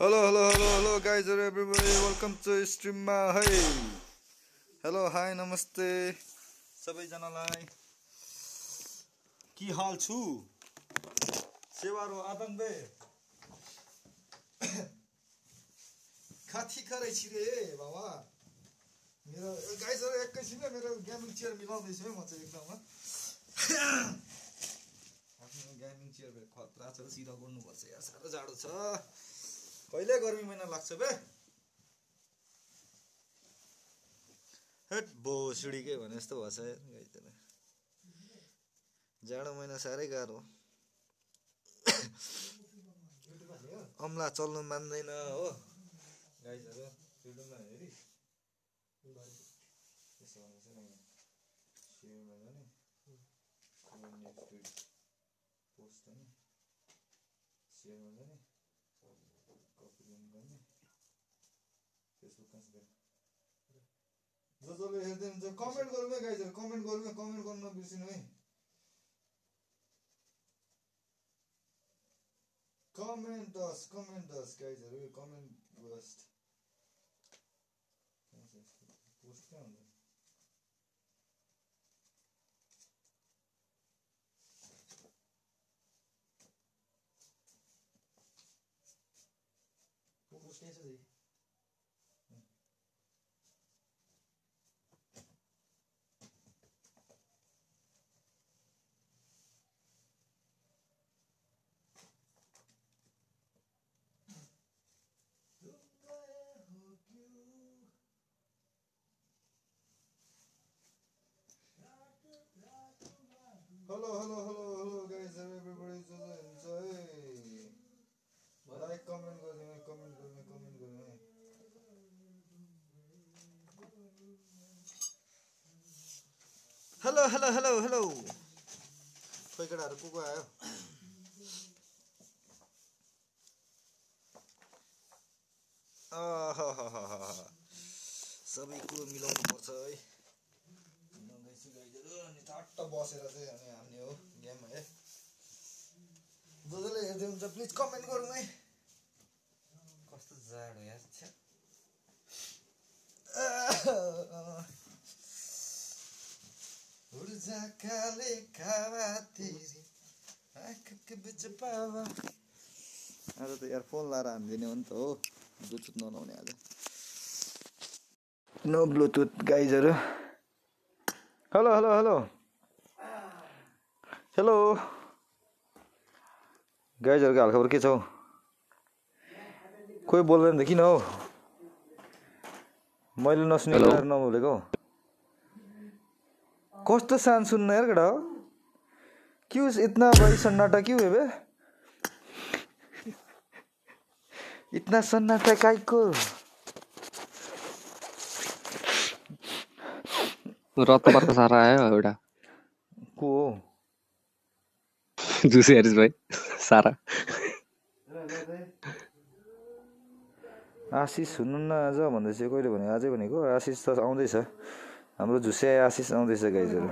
Hello hello hello hello गाइजहरू everybody welcome to स्ट्रिममा है हेलो हाई नमस्ते सबैजनालाई के हाल छु? सेवारो आदम बे खाथी करै छि रे बाबा। मेरो गाइजहरू एकैछिन मेरो गेमिङ चेयर मिलाउँदैछु है म चाहिँ एकदम। आफ्नो गेमिङ चेयर खतरा छ सिधा गर्नुपर्छ यार साह्रो जाडो छ। कहिले गर्मी महिना लाग्छ बे? हेट भोसुडीकै भने जस्तो भएछ जाडो महिना साह्रै गाह्रो। अम्ला चल्नु मान्दैन हो। गाइजहरू युट्युबमा हेरी। पोस्ट नि। सेयरमा जाने जो जसले हेर्दै हुन्छ कमेन्ट गरौँ है गाइजहरू कमेन्ट गरौँ है कमेन्ट गर्नु नबिर्सिनु है कमेन्ट दस कमेन्ट दस गाइजहरू कमेन्ट बस्ट पोस्ट कहाँ हुन्छ पोस्ट को को आयो सबै कुरो मिलाउनु पर्छ है। अनि चट्ट बसेर चाहिँ अनि हान्ने हो गेम है। जो जसले हेर्दै हुन्छ प्लिज कमेन्ट गरौँ है। कस्तो जाडो खावा तेरी आँखाको बिच पावा आज त यार फोन लाएर हानिदिने हो नि त हो ब्लुटुथ नलाउने आज नो ब्लुटुथ गाइजहरू हेलो हेलो हेलो हेलो गाइजहरूको हालखबर के छ हौ कोही बोल्दैन त किन हौ मैले नसुनेको नबोलेको कस्तो सान सुन्न यार केटा हो क्यों इतना भाई सन्नाटा क्यों है बे? इतना सन्नाटा काइको रत्तपातको सारा आयो एउटा को? हो जुसे हेरिस भाइ सारा। आशिष हुनु न आज भन्दैछ कहिले भने आजै भनेको? आशिष त आउँदैछ। हाम्रो झुसे आशिष आउँदैछ गाइजहरू।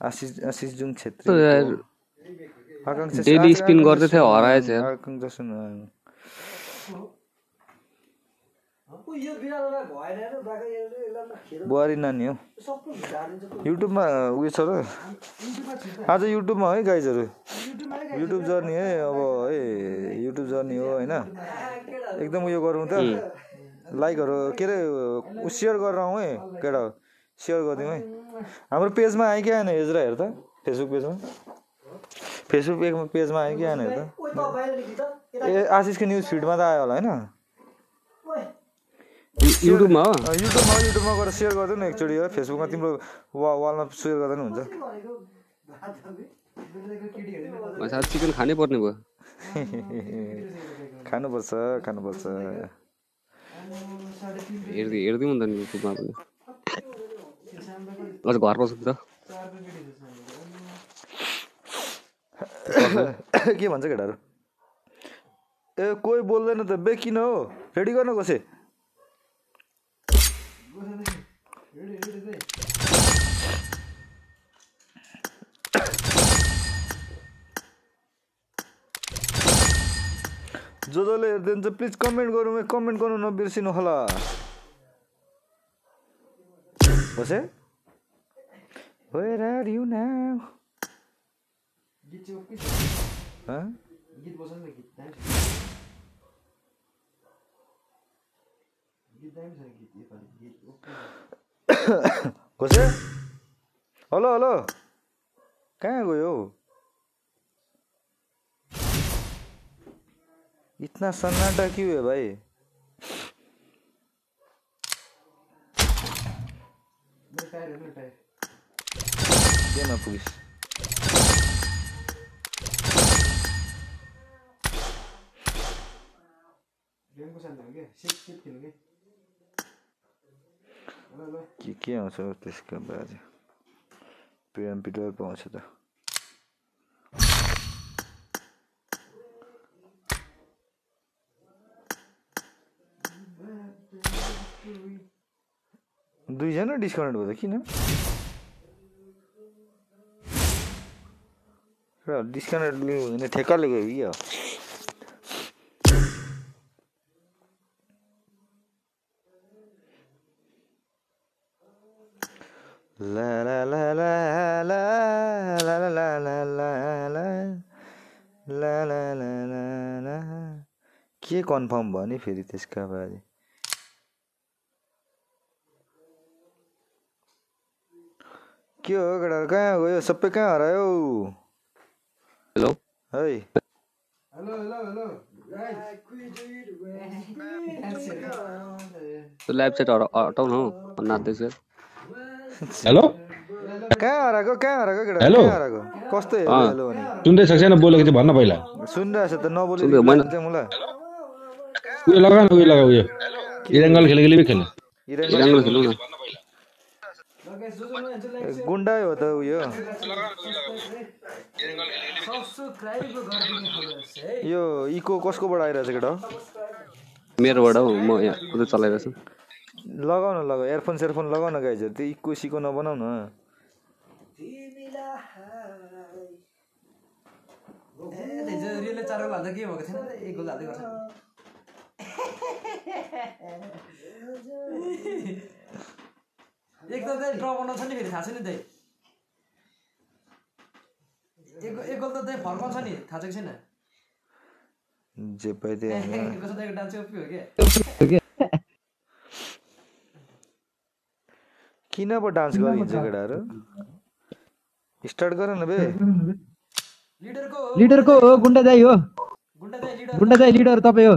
आशिष आशिष जुङ छेत्री आकाङ्क्षा डेली स्पिन गर्दै थियो हराएछ यार आकाङ्क्षा सुन बुहारी नानी हो। युट्युबमा उयो छ र। आज युट्युबमा है गाइजहरू। युट्युब जर्नी है अब है युट्युब जर्नी हो होइन। एकदम उयो गरौँ त। लाइकहरू के अरे सेयर गरेर आउँ है केटा। सेयर गरिदिउँ है। हाम्रो पेजमा आयो कि आएन हेरेर हेर त फेसबुक पेजमा? फेसबुक पेजमा आयो कि आएन हेर त ए आशिषको न्युज फिडमा त आयो होला होइन? युट्युबमा हो? युट्युबमा युट्युबमा गएर सेयर गरिदिउ न एकचोटि हो। फेसबुकमा तिम्रो वा वालमा सेयर गर्दा पनि हुन्छ साथ चिकन खानै पर्ने भयो। खानुपर्छ खानुपर्छ। हेर्दै हेर्दै हुन्छ नि युट्युबमा पनि। अझ घर बस्छु त के भन्छ केटाहरू ए कोही बोल्दैन त बे किन हो रेडी गर्न कसै जो जसले हेर्दै हुन्छ प्लिज कमेन्ट गरौँ कमेन्ट गर्नु नबिर्सिनु होला बसे Where are you now? Git cevap git. Ha? Git bosan da git. Dayım git dayım sana git. Yapalım git. कसै हेलो हेलो कहाँ गयो इतना सन्नाटा क्यों है भाई मेरे टायर मेरे tyre Dia me push. Game को चलना क्या शिप शिप खेलेंगे कि के आउँछ त्यसको बाजे पिएमपी डर पाउँछ त दुईजना डिस्काउन्ट भयो त किन र डिस्काउन्ट लिनु हुँदैन ठेक्काले गयो हो ला के कन्फर्म भयो नि फेरि त्यसका बारे के हो केटा कहाँ गयो सबै कहाँ हरायो Hey. Hello, hello, hello. त्यो लाइभ सेट हटाउ न हौ नाच्दैछु हेलो कहाँ हराएको कहाँ हराएको केटा हेलो हराएको कस्तो हेलो भने सुन्दैछ छैन बोलेको भन्न पहिला सुनिरहेछ त नबोले मलाई उयो लगा न उयो लगा उयो इराङ्गल खेलेकोले पनि खेल्नु इराङ्गल खेल्नु गुन्डै हो त उयो यो इको कसकोबाट आइरहेछ केटा मेरोबाट हौ म यहाँ उता चलाइरहेको छु लगाउ न लगाउ एयरफोन सेयरफोन लगाउ न गाइजहरू त्यो इको सिको नबनाउ न के एक त चाहिँ ड्र बनाउँछ नि फेरि थाहा छ नि त्यही। एक एक गोल त त्यही फर्काउँछ नि थाहा छ कि छैन? जे पाइ त्यही डान्स ओपी हो क्या? किन पो डान्स गरिन्छ केटाहरू? स्टार्ट गर न बे। लिडरको हो। लिडरको हो गुन्डा दाई हो। गुन्डा दाइ लिडर। गुन्डा दाई लिडर तपाईँ हो।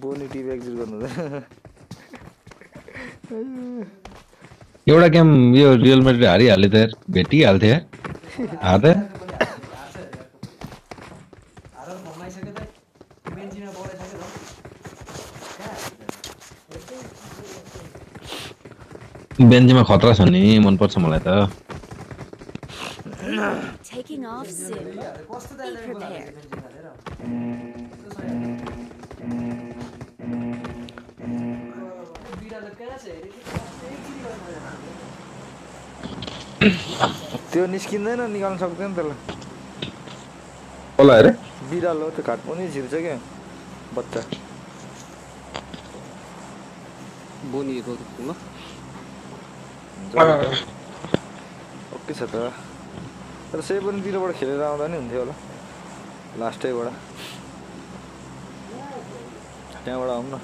बोनी टिभी एक्जिट गर्नु एउटा गेम यो रियल मेड्रिड हारिहाल्यो त यार भेटिहाल्थ्यो हार त त बेन्चीमा खतरा छ नि मनपर्छ मलाई त। Taking off soon. Be prepared. त्यो निस्किँदैन निकाल्नु सक्दैन त्यसलाई। होला अरे? बिरालो त्यो घाट पनि छिर्छ क्या। बच्चा। बोनी रोज ल ओके छ त। तर सही पनि तिरबाट खेलेर आउँदा नि हुन्थ्यो होला। लास्टैबाट त्यहाँबाट आउँ न।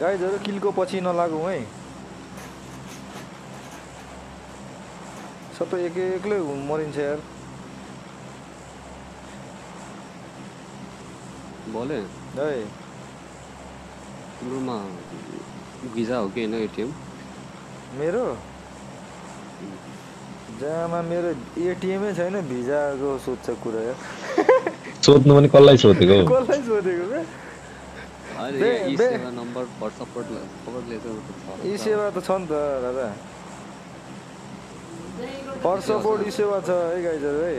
गाइजहरू किलको पछि नलागौँ है। सबै एक एक्लै मरिन्छ यार। भले है। तिम्रोमा भिजा हो कि होइन एटिएम? मेरो? जहाँमा मेरो एटिएमै छैन भिजाको सोध्छ कुरा हो। सोध्नु पनि कसलाई सोधेको कसलाई सोधेको सेवा ई सेवा त छ नि त दादा। पर सपोर्ट ई सेवा छ है गाइजहरू है।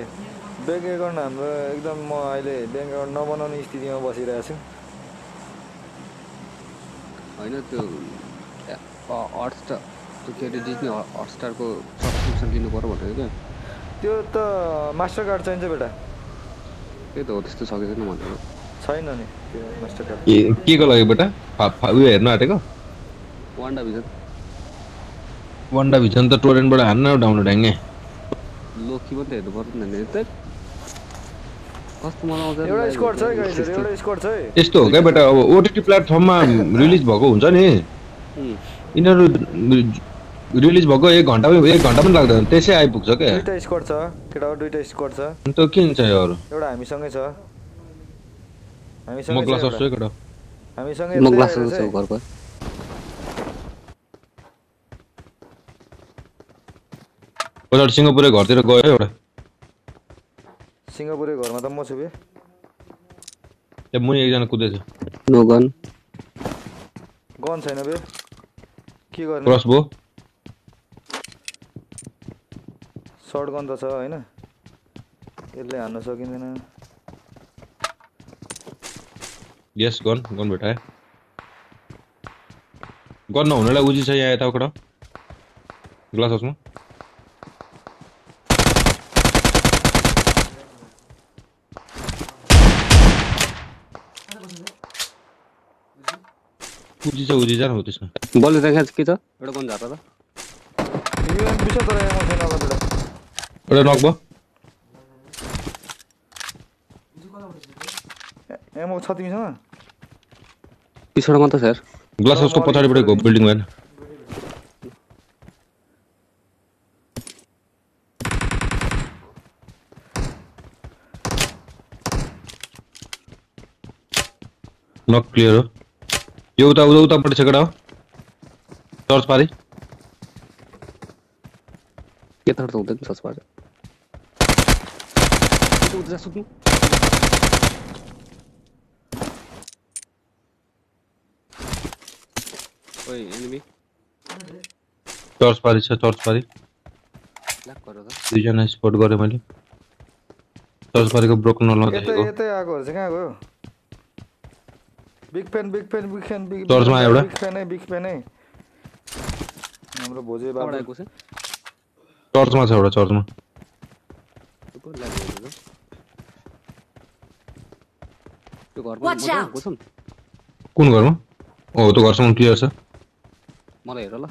ब्याङ्क एकाउन्ट हाम्रो एकदम म अहिले ब्याङ्क एकाउन्ट नबनाउने स्थितिमा बसिरहेको छु। होइन त्यो हटस्टार त्यो के अरे डिज्नी हटस्टारको सब्सक्रिप्सन लिनु पऱ्यो भनेको क्या? त्यो त मास्टर कार्ड चाहिन्छ बेटा। त्यही त हो त्यस्तो छ कि छैन भनेको छैन नि त्यो मास्टर कार्ड। के के को लागि बेटा? उयो हेर्नु आँटेको? वान्डा भिजा वान्डा भिजन त टोरेन्टबाट हान्न डाउनलोड ह्याङ्गे। लोकी पनि त हेर्नु पर्दैन नि त। यस्तो हो क्या बेटा? अब ओटिटी प्लेटफर्ममा रिलिज भएको हुन्छ नि। यिनीहरू रिलिज भएको एक घन्टा एक घन्टा पनि लाग्दैन। त्यसै आइपुग्छ क्या दुइटा छ दुइटा छ। अन्त अरू? एउटा हामीसँगै छ। हामीसँगै केटा। हामीसँगै म घरको। सिङ्गापुरे घरतिर गयो एउटा। सिङ्गापुरे घरमा त म छु बे। त्यहाँ मुनि एकजना कुदेछ। नो गन गन छैन बे। के गर्ने? क्रस भयो। सर्ट गन त छ होइन? यसले हान्न सकिँदैन। यस गन गन भेटाए गन नहुनेलाई उजी छ यहाँ यताबाट ग्लास हाउसमा उजी छ उजी जानु हो त्यसमा। बलले देखा के छ एउटा गन झार्दा त। एउटा नक भयो ए- एमो छ तिमीसँग पछाडि मात्र छ यार ग्लास हाउसको पछाडिपट्टि घो बिल्डिङ भएन नक क्लियर हो यो उता उता उतापट्टि छ केटा हो टर्च पारी यताबाट त हुँदैन सचबाट उता सुत्नु ओइ एनिमी टर्च पारी छ टर्च पारी ब्ल्याक गरेर त दुईजना स्पट गरेँ मैले टर्च पारीको ब्रोकन यतै नदेखेको यतै आएकोहरू चाहिँ कहाँ गयो big fan big fan big big टर्चमा एउटा? बिग फ्यान है बिग फ्यान है हाम्रो भोजे बाबु टर्चमा छ एउटा चर्चमा त्यो त घरमा कुन घरमा? हो त्यो घरसम्म क्लियर छ मलाई हेर ल।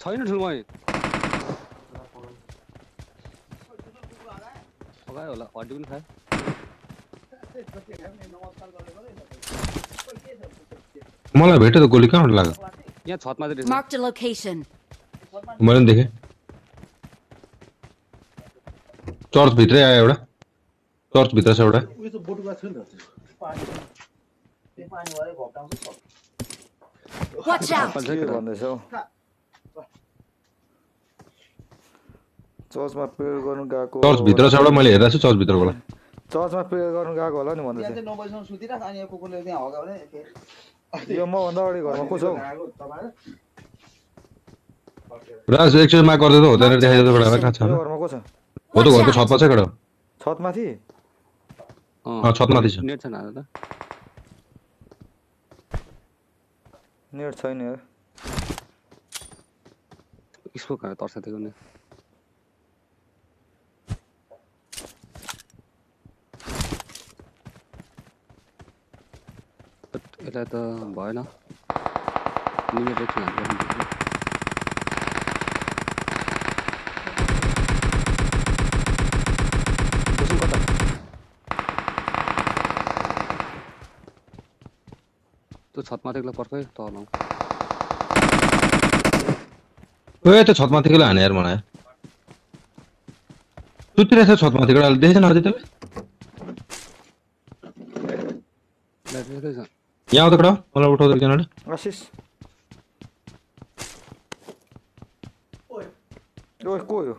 छैन ठुलो मै पकायो होला हड्डी पनि खायो। मलाई भेट्यो त गोली कहाँबाट लाग्यो? यहाँ छतमा. मैले पनि देखेँ। चर्चभित्रै आयो एउटा। चर्चभित्र छ एउटा। चर्चमा प्रेयर गर्नु गएको चर्चभित्र छ एउटा मैले हेरेको छु चर्चभित्रबाट चर्चमा प्रेयर गर्नु गएको होला नि भन्दैछ। चाहिँ नौ बजीसम्म सुतिरहेको अनि यो कुकुरले त्यहाँ हग्यो भने फेरि। यो मभन्दा अगाडि घरमा को छ हौ? राज एकचोटि माग गर्दै त हुँदैन कहाँ छ होला? घरमा को छ? हो त घरको छतमा छ केटा छतमाथि? छतमाथि छ। नेट छैन त नेट छैन यार स्पोक गरेर तर्सा दिएको नि बट यसलाई त भएन लिमिट त्यो छतमाथिकोलाई पर्खै तल ए त्यो छतमाथिकोलाई हाने यार मलाई। सुतिरहेछ छतमाथिको देखेछ न अझै त्यसले यहाँ आउँदा कडा? मलाई उठाउँदै एकजनाले आशिष। ओए। को हो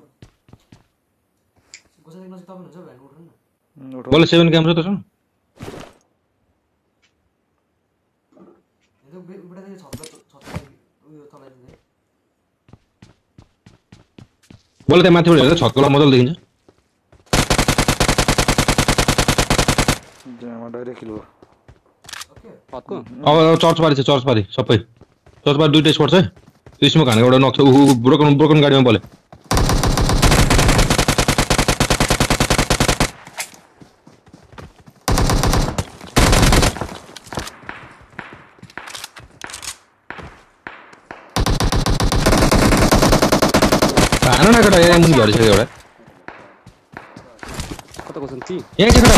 बोले सेभेन क्याम्प छ। छ यो बे- उबाट चाहिँ छतमा छतमा उयो चलाइदिँदै बल्ल त्यहाँ माथिबाट हेर्दा छतको ला मजाले देखिन्छ अब चर्च पारी छ चर्च पारी सबै चर्च पारी दुइटा स्पोर्ट छ है त्यो स्मोक हानेको एउटा नक्छ ऊ ब्रोकन ब्रोकन गाडीमा बले हान न केटा यहाँ मुनि झरिसक्यो एउटा कता कसो ती यहाँ चाहिँ केटा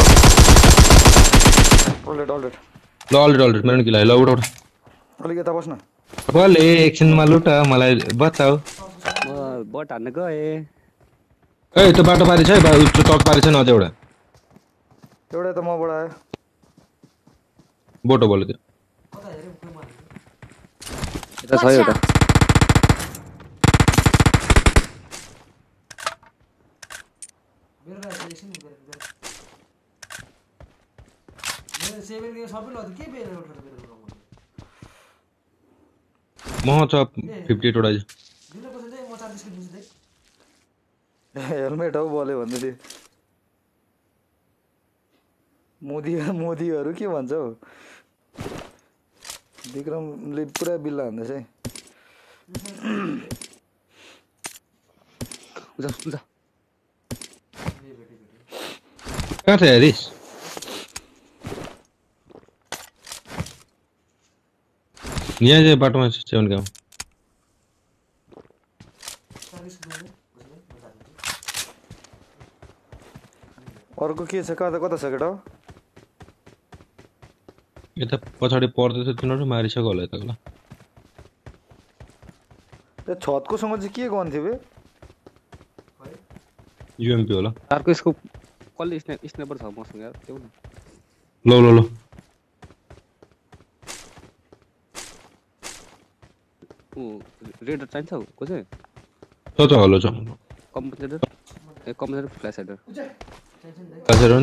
अलरेड अलरेड ल अलरेडी अलरेडी मेरो किला ल उठ उठ अलिक यता बस्न बोले एकछिनमा लुट मलाई बताऊ म बट हान्न गएँ ए त्यो बाटो पारी छ है बा- त्यो चर्च पारी छ न अझै एउटा एउटा त मबाट आयो बोटो बोल्यो त्यो कता हेऱ्यो खोइ मलाई यता छ Watch एउटा out! मेरो गाडी चाहिँ एकछिन मेरो मेरो मेरो सेभेन गेम सबै लग्यो के बेर उठेर मेरो गाउँमा म छ फिफ्टी एटवटा दिनु चाहिँ म दिन्छु हेलमेट हौ बोल्यो भन्दै थियो मोदी मोदीहरू के भन्छ हौ विक्रमले पुरा बिल्ला हान्दैछ है उजा उजा कहाँ छ हेरिस यहाँ चाहिँ बाटोमा छ सेभेन गाउँ चार बिस्कुट दिनु कसैलाई म चार दिन्छु अर्को के छ कता कता छ केटा यता पछाडि पर्दैछ तिनीहरू मारिसक्यो होला यता होला ए छतकोसँग चाहिँ के गन्थ्यो बे युएमपी होला अर्को यसको कसले स्न्याप स्न्यापर छ मसँग यार त्यो न ल ल ल ऊ रेडर चाहिन्छ को चाहिँ छ छ हलो छ कम्पनसेटर ए कम्पनसेटर फ्ल्यास हेडर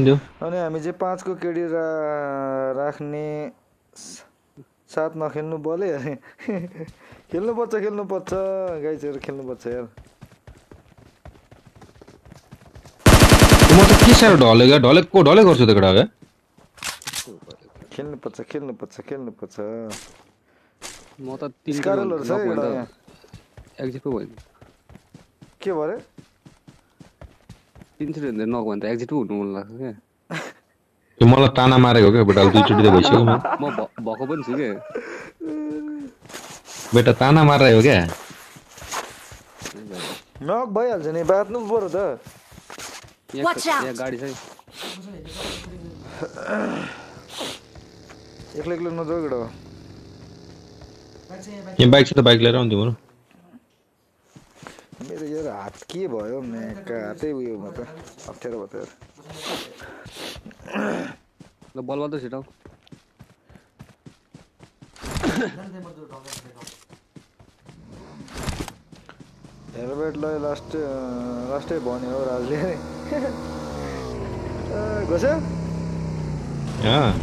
दियो अनि हामी चाहिँ पाँचको केडी रा राख्ने साथ नखेल्नु बोले अरे खेल्नुपर्छ खेल्नुपर्छ गाइजहरू खेल्नुपर्छ यार म त के साह्रो ढले क्या ढलेको ढले गर्छु त केटा क्या खेल्नुपर्छ खेल्नुपर्छ खेल्नुपर्छ म त तिन स्कारलहरू छ एउटा एक्जिट पो भयो के भयो अरे तिनचोटि भन्दा नगयो भने त एक्जिट पो हुनु मन लाग्छ क्या त्यो मलाई ताना मारेको क्या बेटा दुईचोटि त भइसक्यो म म भएको पनि छु क्या बेटा ताना मारेको क्या नक भइहाल्छ नि बाँच्नु पऱ्यो त यहाँ गाडी छ है। एक्लै एक्लै नजाऊ केटा बाइक यहाँ छ त बाइक लिएर आउँथ्यो मेरो यार हात के भयो? हातै उयो म त। अप्ठ्यारो भयो त यार। ल बल बल त छिटो हेलमेट लगायो लास्ट लास्टै भन्यो हो राजले। घोस्यो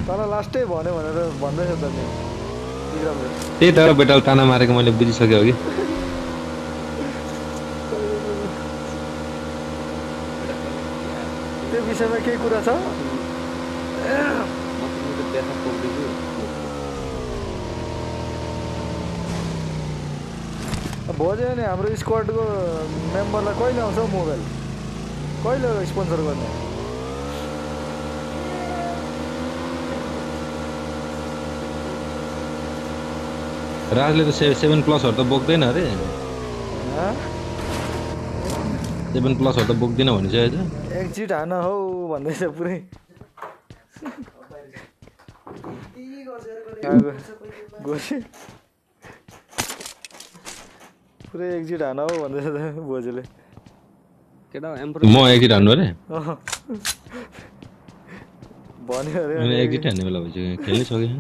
तल लास्टै भन्यो भनेर भन्दैछ त त्यही त बेटाले ताना मारेको मैले बुझिसकेँ कि त्यो विषयमा केही कुरा छ म त मेरो देखा पुग्दैछु भोजै नि हाम्रो स्क्वाडको मेम्बरलाई कहिले आउँछ हौ मोबाइल कहिले स्पोन्सर गर्ने? राजले त से सेभेन प्लसहरू त बोक्दैन अरे? सेभेन प्लसहरू त बोक्दिन भनिसकेको छ एकजिट हान हौ भन्दैछ पुरै। घोसी पुरै एकजिट हान हौ भन्दैछ त भोजेले केटा एम्पर म एकिट हान्नु अरे। भन्यो अरे एकिट हान्ने बेला भइसक्यो खेल्नै सकेँ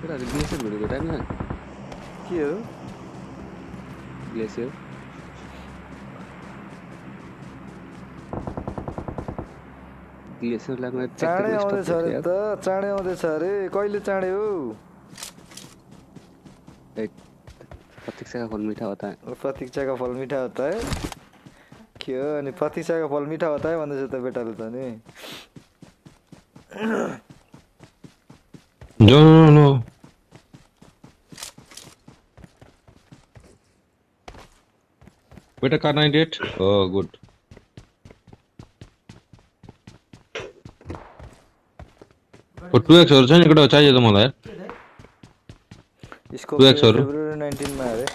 केटाहरू ग्लेसियर भिडियो भेटाएन के हो ग्लेसियर ग्लेसियरलाई मैले चाँडै आउँदैछ अरे त चाँडै आउँदैछ अरे कहिले चाँडै हो यार प्रतीक्षा का फल मिठा होता है प्रतीक्षा का फल मिठा होता है के हो अनि प्रतीक्षा का फल मिठा होता है भन्दैछ त बेटाले त नि No, no, no. Wait a car 98. Oh, good. Two एक्सहरू छ नि केटा चाहियो त मलाई यसको 2X हरू? फेब्रुअरी नाइन्टिनमा अरे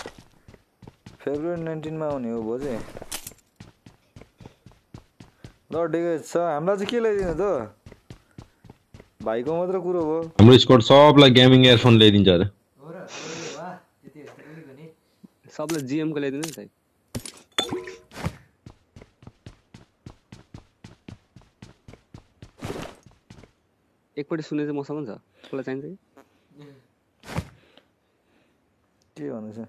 फेब्रुअरी नाइन्टिनमा आउने हो भोजे ल ठिकै छ हामीलाई चाहिँ के ल्याइदिनु त भाइको मात्र कुरो भयो हाम्रो स्कोर सबलाई गेमिङ इयरफोन ल्याइदिन्छ अरे हो र अरे वाह त्यति यस्तो पनि गर्ने सबलाई जिएमको ल्याइदिनु नि त एकपट्टि सुने चाहिँ मसँग छ कसलाई चाहिन्छ कि? के भन्नु छ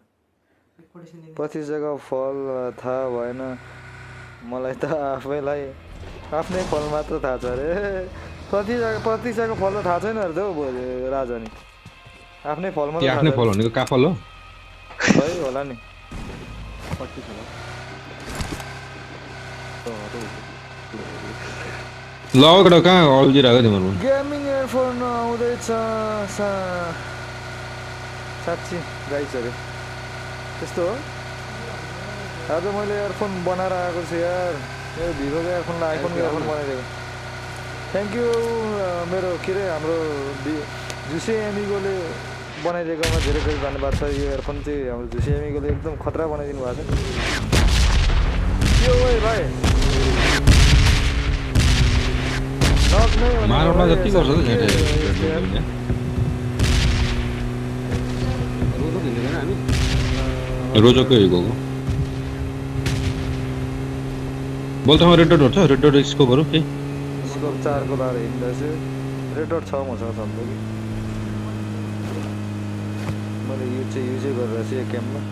सुनिदिनु पच्चिसको फल थाहा भएन। मलाई त आफैलाई आफ्नै फल मात्र थाहा छ अरे। प्रतिजाको प्रतिजाको फल त थाहा छैन अरे त हौ राजा नि आफ्नै फल मात्र आफ्नै फल भनेको काफल हो? छ है होला नि। छ होला। ल केटा कहाँ अल्झिरहेको तिम्रो गेमिङ इयरफोन आउँदैछ सा साँच्ची गाइस अरे त्यस्तो हो आज मैले इयरफोन बनाएर आएको छु यार मेरो भिभोको इयरफोनलाई आइफोनको इयरफोन बनाइदिएको थ्याङ्क यू मेरो के अरे हाम्रो झुसे एमिगोले बनाइदिएकोमा धेरै धेरै धन्यवाद छ यो इयरफोन चाहिँ हाम्रो झुसे एमिगोले एकदम खतरा बनाइदिनु भएको छ के है भाइ भाइ, जति गर्छ त झ्याटे रोजकै गएको बोल त रेड डट छ रेड डट स्कोपहरू केही स्कोप चारको लाएर हिँड्दैछु रेड डट छ मसँग छन् कि मैले यो चाहिँ युजै गरेर चाहिँ क्याम्पमा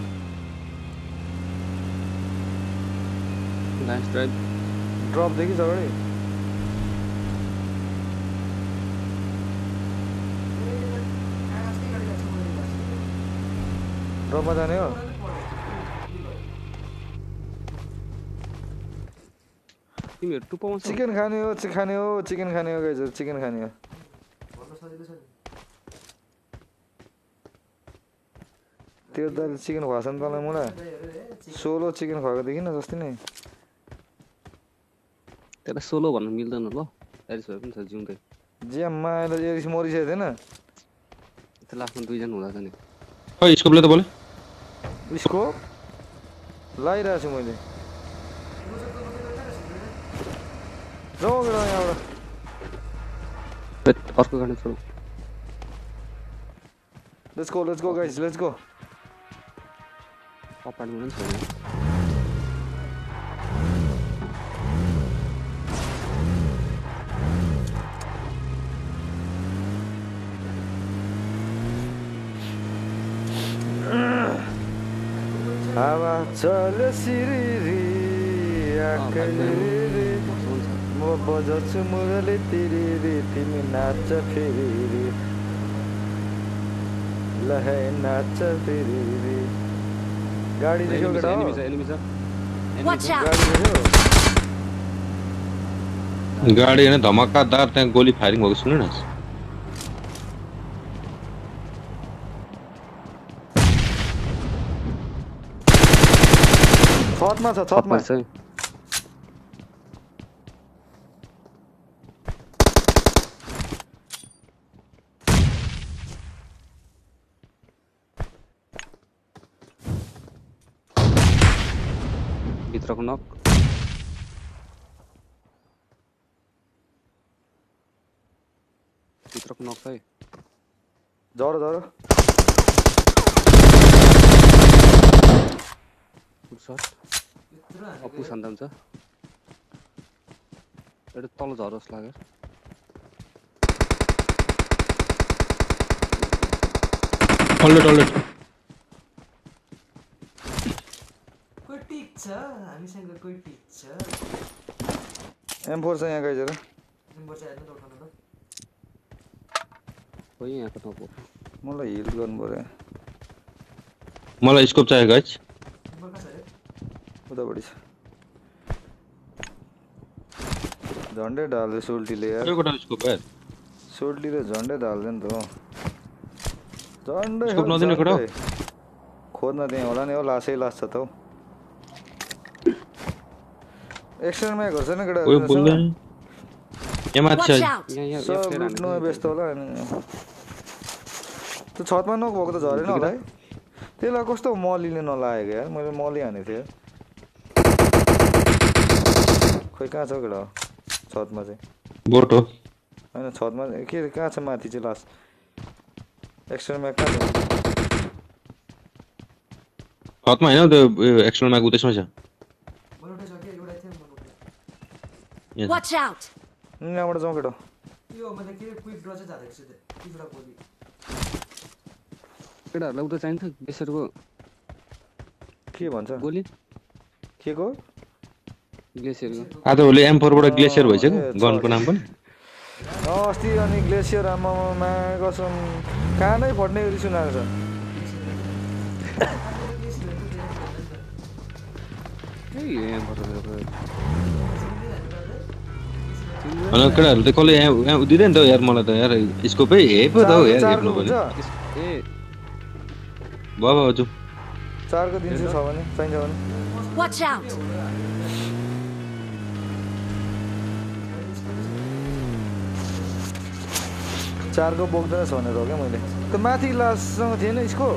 लास्ट ड्राइभ ड्रपदेखि छ अगाडि ड्रपमा जाने हो तिमीहरू टुप्पोमा छौ चिकन खाने हो चिकन खाने हो चिकन खाने हो गाइजहरू चिकन खाने हो त्यो त चिकन खुवाएको छ नि तँलाई मलाई सोलो चिकन खुवाएको देखिन जस्तै नै त्यसलाई सोलो भन्नु मिल्दैन ल एरिस भए पनि छ जिउँदै ज्याममा अहिले एरिस मरिसकेको थिएन त्यो लास्टमा दुईजना हुँदा छ नि खै स्कोपले त बोले स्कोप लगाइरहेको छु मैले जाउँ यहाँबाट अर्को गाडी छोडौँ let's go let's go guys let's go apartment पनि म बजाउँछु मुरली तिरिरी तिमी नाच फेरि रे ल है नाच फेरि रे गाडी देख्यौ केटा गाडी होइन धमाकादार त्यहाँ गोली फायरिङ भएको सुन्नु न छतमा छ छतमा छतमा छ भित्रको नक भित्रको नक छ है झर झर गुड सट अप्पु सन्तान छ एउटा तल झरोस् लाग्यो। टल्लेट टल्लेट कोही टिक छ? हामीसँग कोही टिक छ? एम फोर छ यहाँ गाइजहरू नम्बर चाहिँ हेर्नु त उठाउनु त। खोइ यहाँको टाउको मलाई हिल गर्नु पऱ्यो। मलाई स्कोप चाहियो गाइज कहाँ छ? उतापट्टि छ झन्डै ढाल्दै सोल्टीले सोल्टीले झन्डै ढाल्दैन त हो। झन्डै स्कोप नदिने केटा हो? झन्डै। खोज्न त्यहीँ होला नि हो लासै लास छ त हौ। एक्सटर्न म्यागहरू छैन केटा सब लुट्नुमा व्यस्त होला अनि त्यो छतमा नगएको त झरेन होला है। त्यसलाई कस्तो मलीले नलागेको यार? मैले मली हानेको थिएँ। खोइ कहाँ छ केटा? छतमा चाहिँ। होइन छतमा के कहाँ छ माथि चाहिँ लास्ट? एक्सटर्न म्याग कहाँ छ? छतमा होइन त्यो एक्सटर्नल म्याग त्यसमै छ। Watch out! उम्, यहाँबाट जाउँ केटा। यो मैले के क्विक ड्र चाहिँ जाँदैको छु त्यो। तिसवटा गोली केटाहरूलाई उता चाहिन्छ बेसरको के भन्छ? गोली के को? भोलि एम फोरबाट ग्लेसियर भइसक्यो गनको नाम पनि? अस्ति अनि ग्लेसियर आमामा कसम कानै फट्ने गरी सुनाएको छ? होइन केटाहरू त। कसले यहाँ यहाँ दिँदैन त यार मलाई त यार स्कोपै हे पो त हौ यार हेर्नु ए। भयो भयो जाउँ चारको दिन्छु छ भने। चाहिन्छ भने। चारको बोक्दैनस् भनेर हो क्या मैले। त्यो माथि लास्टसँग थिएन यसको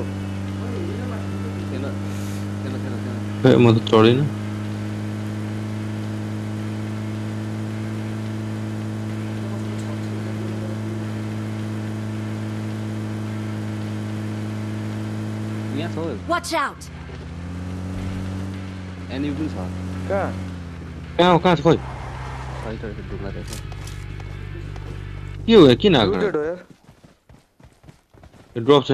म त चढिनँ। Watch out! एनिमी पनि छ। कहाँ? कहाँ हो? कहाँ छ खोइ? है तर ढुङ्गा के हो किन आएको? ड्रप छ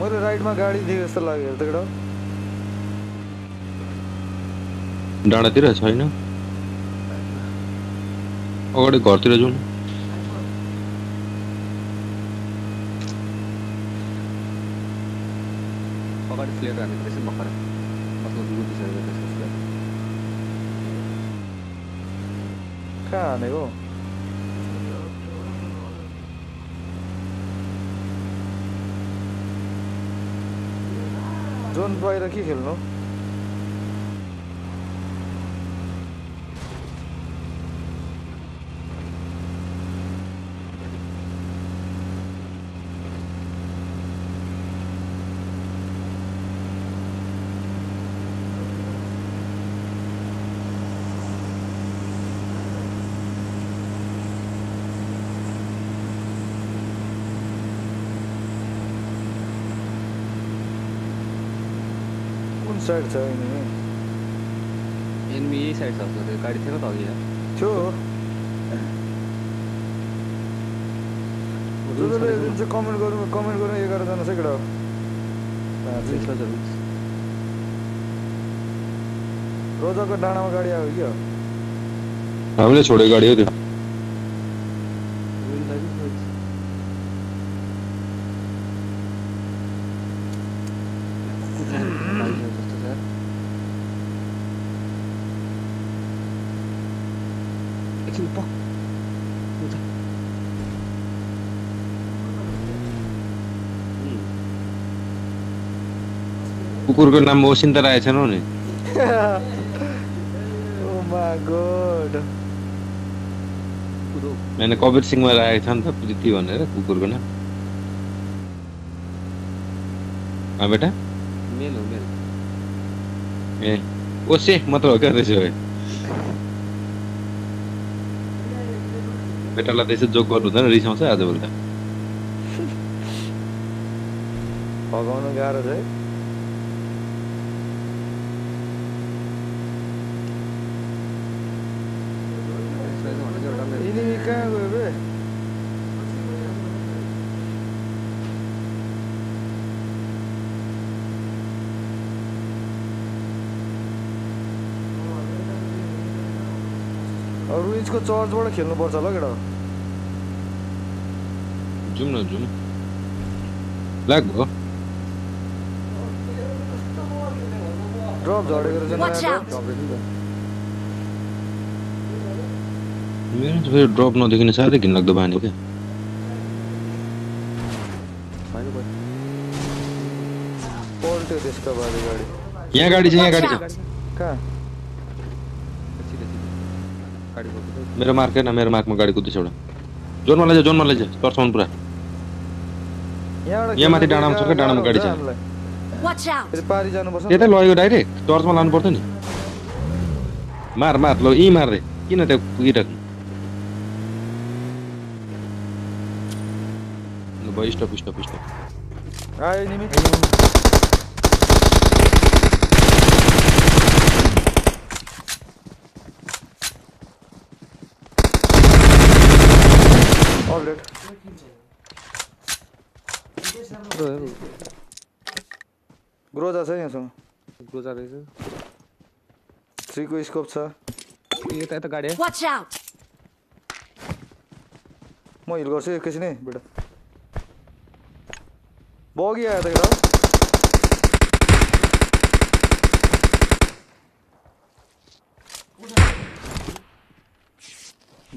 मैले राइडमा गाडी देखेँ जस्तो लाग्यो हेर त केटा डाँडातिर छैन। अगाडि घरतिर जाउँ न अगाडि प्लेयर हानेको रहेछ भर्खर मतलब लुटिसकेको रहेछ। कहाँ जोन बाहिर के खेल्नु साइड छ एनिमी यही साइड छ त्यो गाडी थिएन त अघि। यहाँ थियो जो जसले जुन चाहिँ कमेन्ट गरौँ कमेन्ट गरौँ एघारजना चाहिँ केटा। रोजाको डाँडामा गाडी आयो क्या हामीले छोडेको गाडी हो त्यो जस्तो छ एकछिन पक हुन्छ कुकुरको नाम ओसिन्ता राखेको छैनौ नि होइन कबीर सिंहमा राखेको छ नि त प्रीति भनेर कुकुरको नाम हाँ बेटा मेल हो मेल ए ओसे मात्र हो क्या त्यसो भए बेटालाई त्यसो जोक गर्नु हुँदैन रिसाउँछ आजभोलि त गाह्रो छ है रुइन्सको चर्चबाट खेल्नुपर्छ होला केटा। जाउँ न जाउँ। ब्ल्याक भयो ड्रप झरेको। मेरो त फेरि ड्रप नदेखिने साह्रै घिनलाग्दो बानी क्या यहाँ गाडी छ यहाँ गाडी छ. कहाँ गाडी बोकेको मेरो मार्क हेर्न मेरो मार्कमा गाडी कुद्दैछ एउटा। जोनमा लैजा जोनमा लैजा तर्साउनु पुरा। यहाँबाट यहाँ माथि डाँडामा छ क्या, डाँडामा गाडी छ। त्यतै लगेको डाइरेक्ट टर्चमा लानु पर्थ्यो नि। मार मार ल यहीँ मार रे। किन त्यो पुगिरहेको ल भयो स्टप स्टप स्टप आयो निमी अपडेट ग्रोजा छ यहाँसँग ग्रोजा रहेछ थ्रीको स्कोप छ यता यता गाडी है Watch out. म हिल गर्छु एकैछिन बेटा बगी आयो त केटा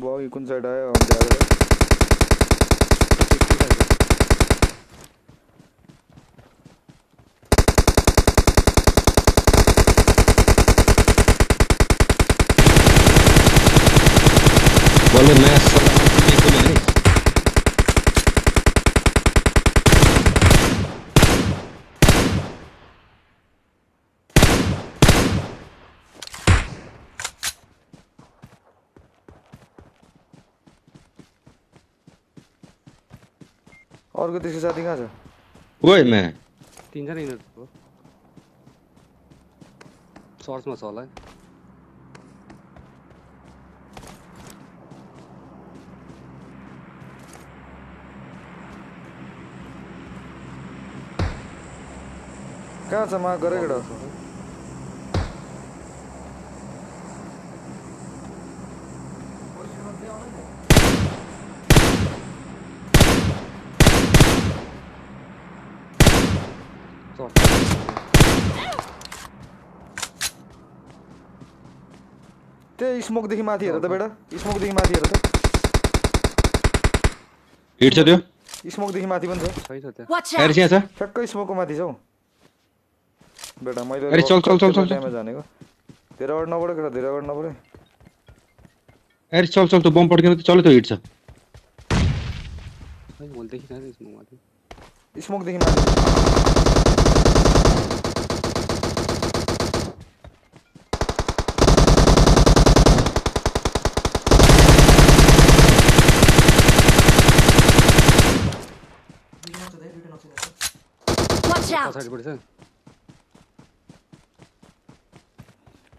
बगी कुन साइड आयो अनि त्यहाँबाट बल्ल नयाँ अर्को त्यसको साथी कहाँ छ ओइ म्या तिनजना यिनीहरू हो सर्चमा छ होला है। कहाँ छ मा गरे केटा त्यही स्मोकदेखि माथि हेर त बेटा। स्मोकदेखि माथि हेर त। हिट छ त्यो? स्मोकदेखि माथि पनि छ। ठ्याक्कै स्मोकको माथि छ हौ। बेटा मैले अरे चल, चल, चल, चल, चल। ड्यामेज हानेको धेरै अगाडि नबढे केटा धेरै अगाडि नबढे अरे चल चल त्यो बम पड्किनु त चल्यो त्यो हिट छ खै मैले देखिरहेको थिएँ यसमा माथि स्मोकदेखि माथि Watch out. पछाडिपट्टि छ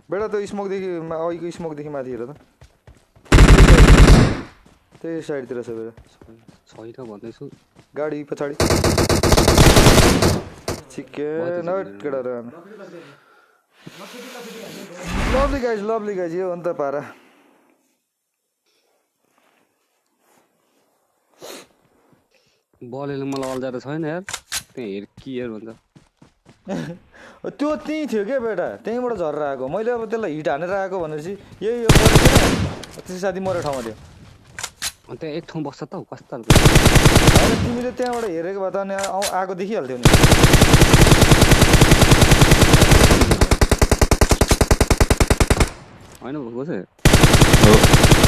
बेटा त्यो स्मोकदेखि अघिको स्मोकदेखि माथि हेर त। त्यही साइडतिर छ बेटा। छैन भन्दैछु। गाडी पछाडि। चिकेन केटा लभली गाइज लभली गाइज यो अन्त पारा। बलले मलाई अल्झाएर छैन यार। त्यहाँ हेर के हेर भन्छ। त्यो त्यहीँ थियो क्या बेटा त्यहीँबाट झरेर आएको। मैले अब त्यसलाई हिट हानेर आएको भनेपछि यही यो त्यसै साथी मरेको ठाउँमा थियो। अनि त्यहाँ एक ठाउँ बस्छ त हौ कस्तो खालको? होइन तिमीले त्यहाँबाट हेरेको भए त अनि आएको देखिहाल्थ्यौ नि। होइन भएको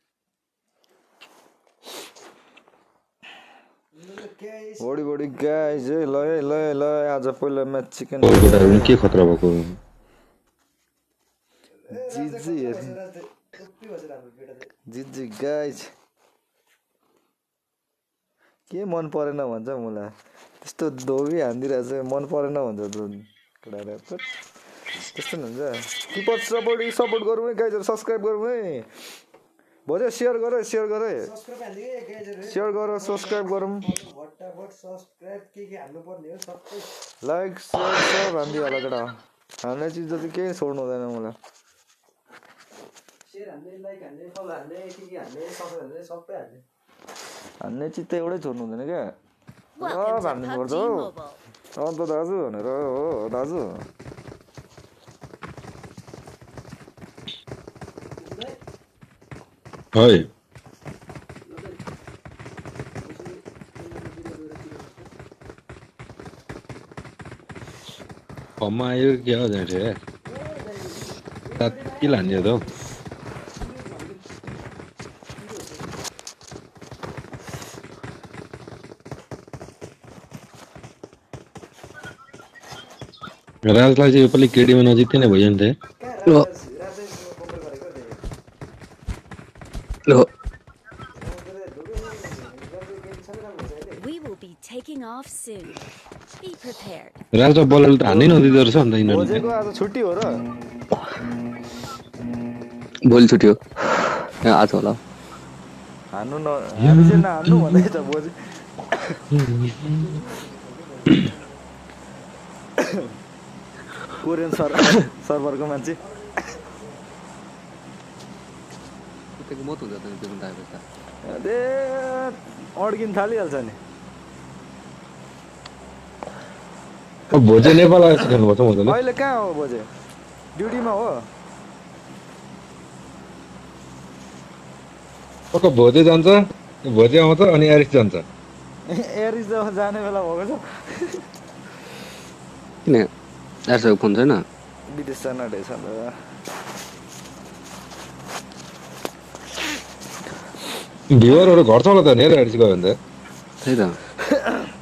बडी बडी गाइज है ल है ल ल आज पहिलो पहिलामा चिकन के खतरा भएको? जिजी जिजी गाइज के मन परेन भन्छ मलाई? त्यस्तो धोबी हानिदिइरहेछ मन परेन भन्छ केटाहरू त्यस्तो हुन्छ। किपर सपोर्ट सपोर्ट गरौँ है गाइजहरू सब्सक्राइब गरौँ है। भोलि सेयर गर है सेयर गर। सेयर गर सब्सक्राइब गरौँ। भट्टाभट सब्सक्राइब के के हाल्नु पर्ने हो सबै। लाइक सेयर सब हानिदियो होला केटा। हाल्ने चिज जति केही छोड्नु हुँदैन मलाई। हान्ने चिज त एउटै छोड्नु हुँदैन क्या। हान्नु पर्छ हौ. अन्त दाजु भनेर हो दाजु। है फर्ममा क्या हो जाने के त हौ राजलाई चाहिँ योपालि केटीमा नजित्दै नै है हो हो We will be taking off soon. Be prepared. राज बलले त हान्नै नदिँदो रहेछ अन्त यिनीहरूले। भोजेको आज छुट्टी हो र। भोलि छुट्टी हो। आज होला। हान्नु न हामी चाहिँ नहान्नु भन्दैछ भोज कोरियन सर सर्भरको मान्छे। मत हुन्छ त त। अड्किन थालिहाल्छ नि अब भोजे नेपाल आएपछि खेल्नुपर्छ मजाले अहिले कहाँ हो भोजे? ड्युटीमा हो? पक्क भोजे जान्छ भोजे आउँछ अनि एरिस जान्छ। एरिस जब जाने बेला भएको छ। किन? एयरसेलको फोन छैन? विदेश जान रहेछ भ्युवरहरू घट्छ होला त नि एरिस गयो भने त। त्यही त।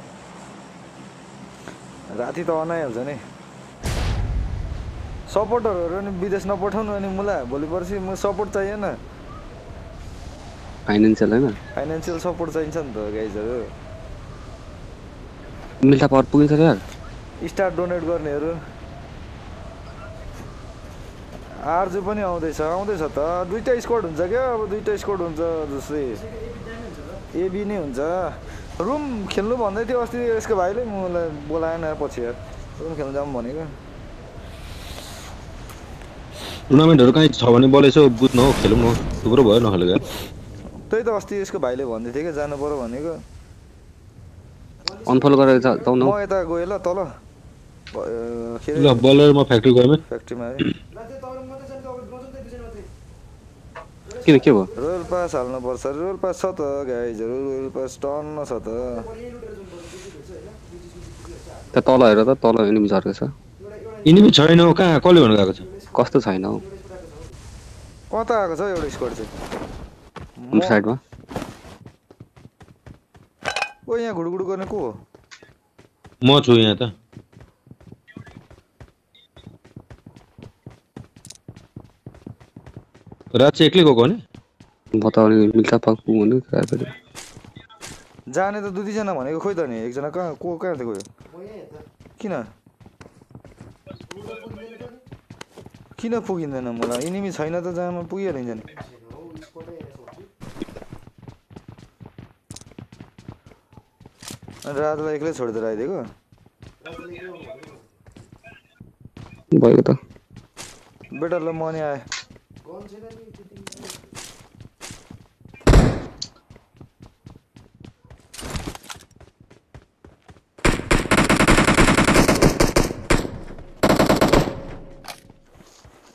राति त अनाइहाल्छ नि। सपोर्टरहरू नि विदेश नपठाउनु अनि मलाई भोलि पर्सि म सपोर्ट चाहिएन। फाइनेन्सियल होइन? फाइनेन्सियल सपोर्ट चाहिन्छ नि त गाइजहरू। मिल्टा पावर पुगिन्छ यार स्टार डोनेट गर्नेहरू। आर्जु पनि आउँदैछ आउँदैछ त। दुइटा स्कोड हुन्छ क्या अब दुइटा स्कोड हुन्छ जस्तै। एबी नै हुन्छ। रुम खेल्नु भन्दै थियो अस्ति यसको भाइले मलाई बोलाएन पछि यार। रुम खेल्नु जाऊँ भनेको। टुर्नामेन्टहरू कहीँ छ भने बल यसो बुझ्न हो खेलौँ न थुप्रो भयो नखेलेको त्यही त अस्ति यसको भाइले भन्दै थियो क्या जानु पऱ्यो भनेको। अनफलो गरेर जाउँ न हौ। म यता गएँ ल तल। के ल अरे बलर म फ्याक्ट्री गएँ। फ्याक्ट्रीमा है ला त्यो तपाईँले मात्रै जान्छ अब नजाउँ त दुईजना मात्रै किन के भयो? रोयल पास हाल्नुपर्छ रोयल पास छ त गाइजहरू रोयल पास टन्न छ त। त्यहाँ तल हेर त तल एनिमी झर्को छ। यिनी छैन हौ, कहाँ कसले भन्नु गएको छ? कस्तो छैन हौ? कता आएको छ एउटा स्कोर चाहिँ? साइडमा? ओ यहाँ घुडुघुडु गर्ने को हो? म छु यहाँ त। रात चाहिँ एक्लै गएको हो नि? म त अनि मिल्टा पावर पुग्नु भन्यो आइपुग्यो जाने त दुई दुईजना भनेको खोइ त नि एकजना कहाँ को कहाँ थियो गयो? किन? किन पुगिँदैन मलाई? इनिमी छैन त जहाँमा पुगिहालिन्छ नि। रातलाई एक्लै छोडिदिएर आइदिएको? भयो त। बेटा ल म नि आएँ गन छैन नि त्यति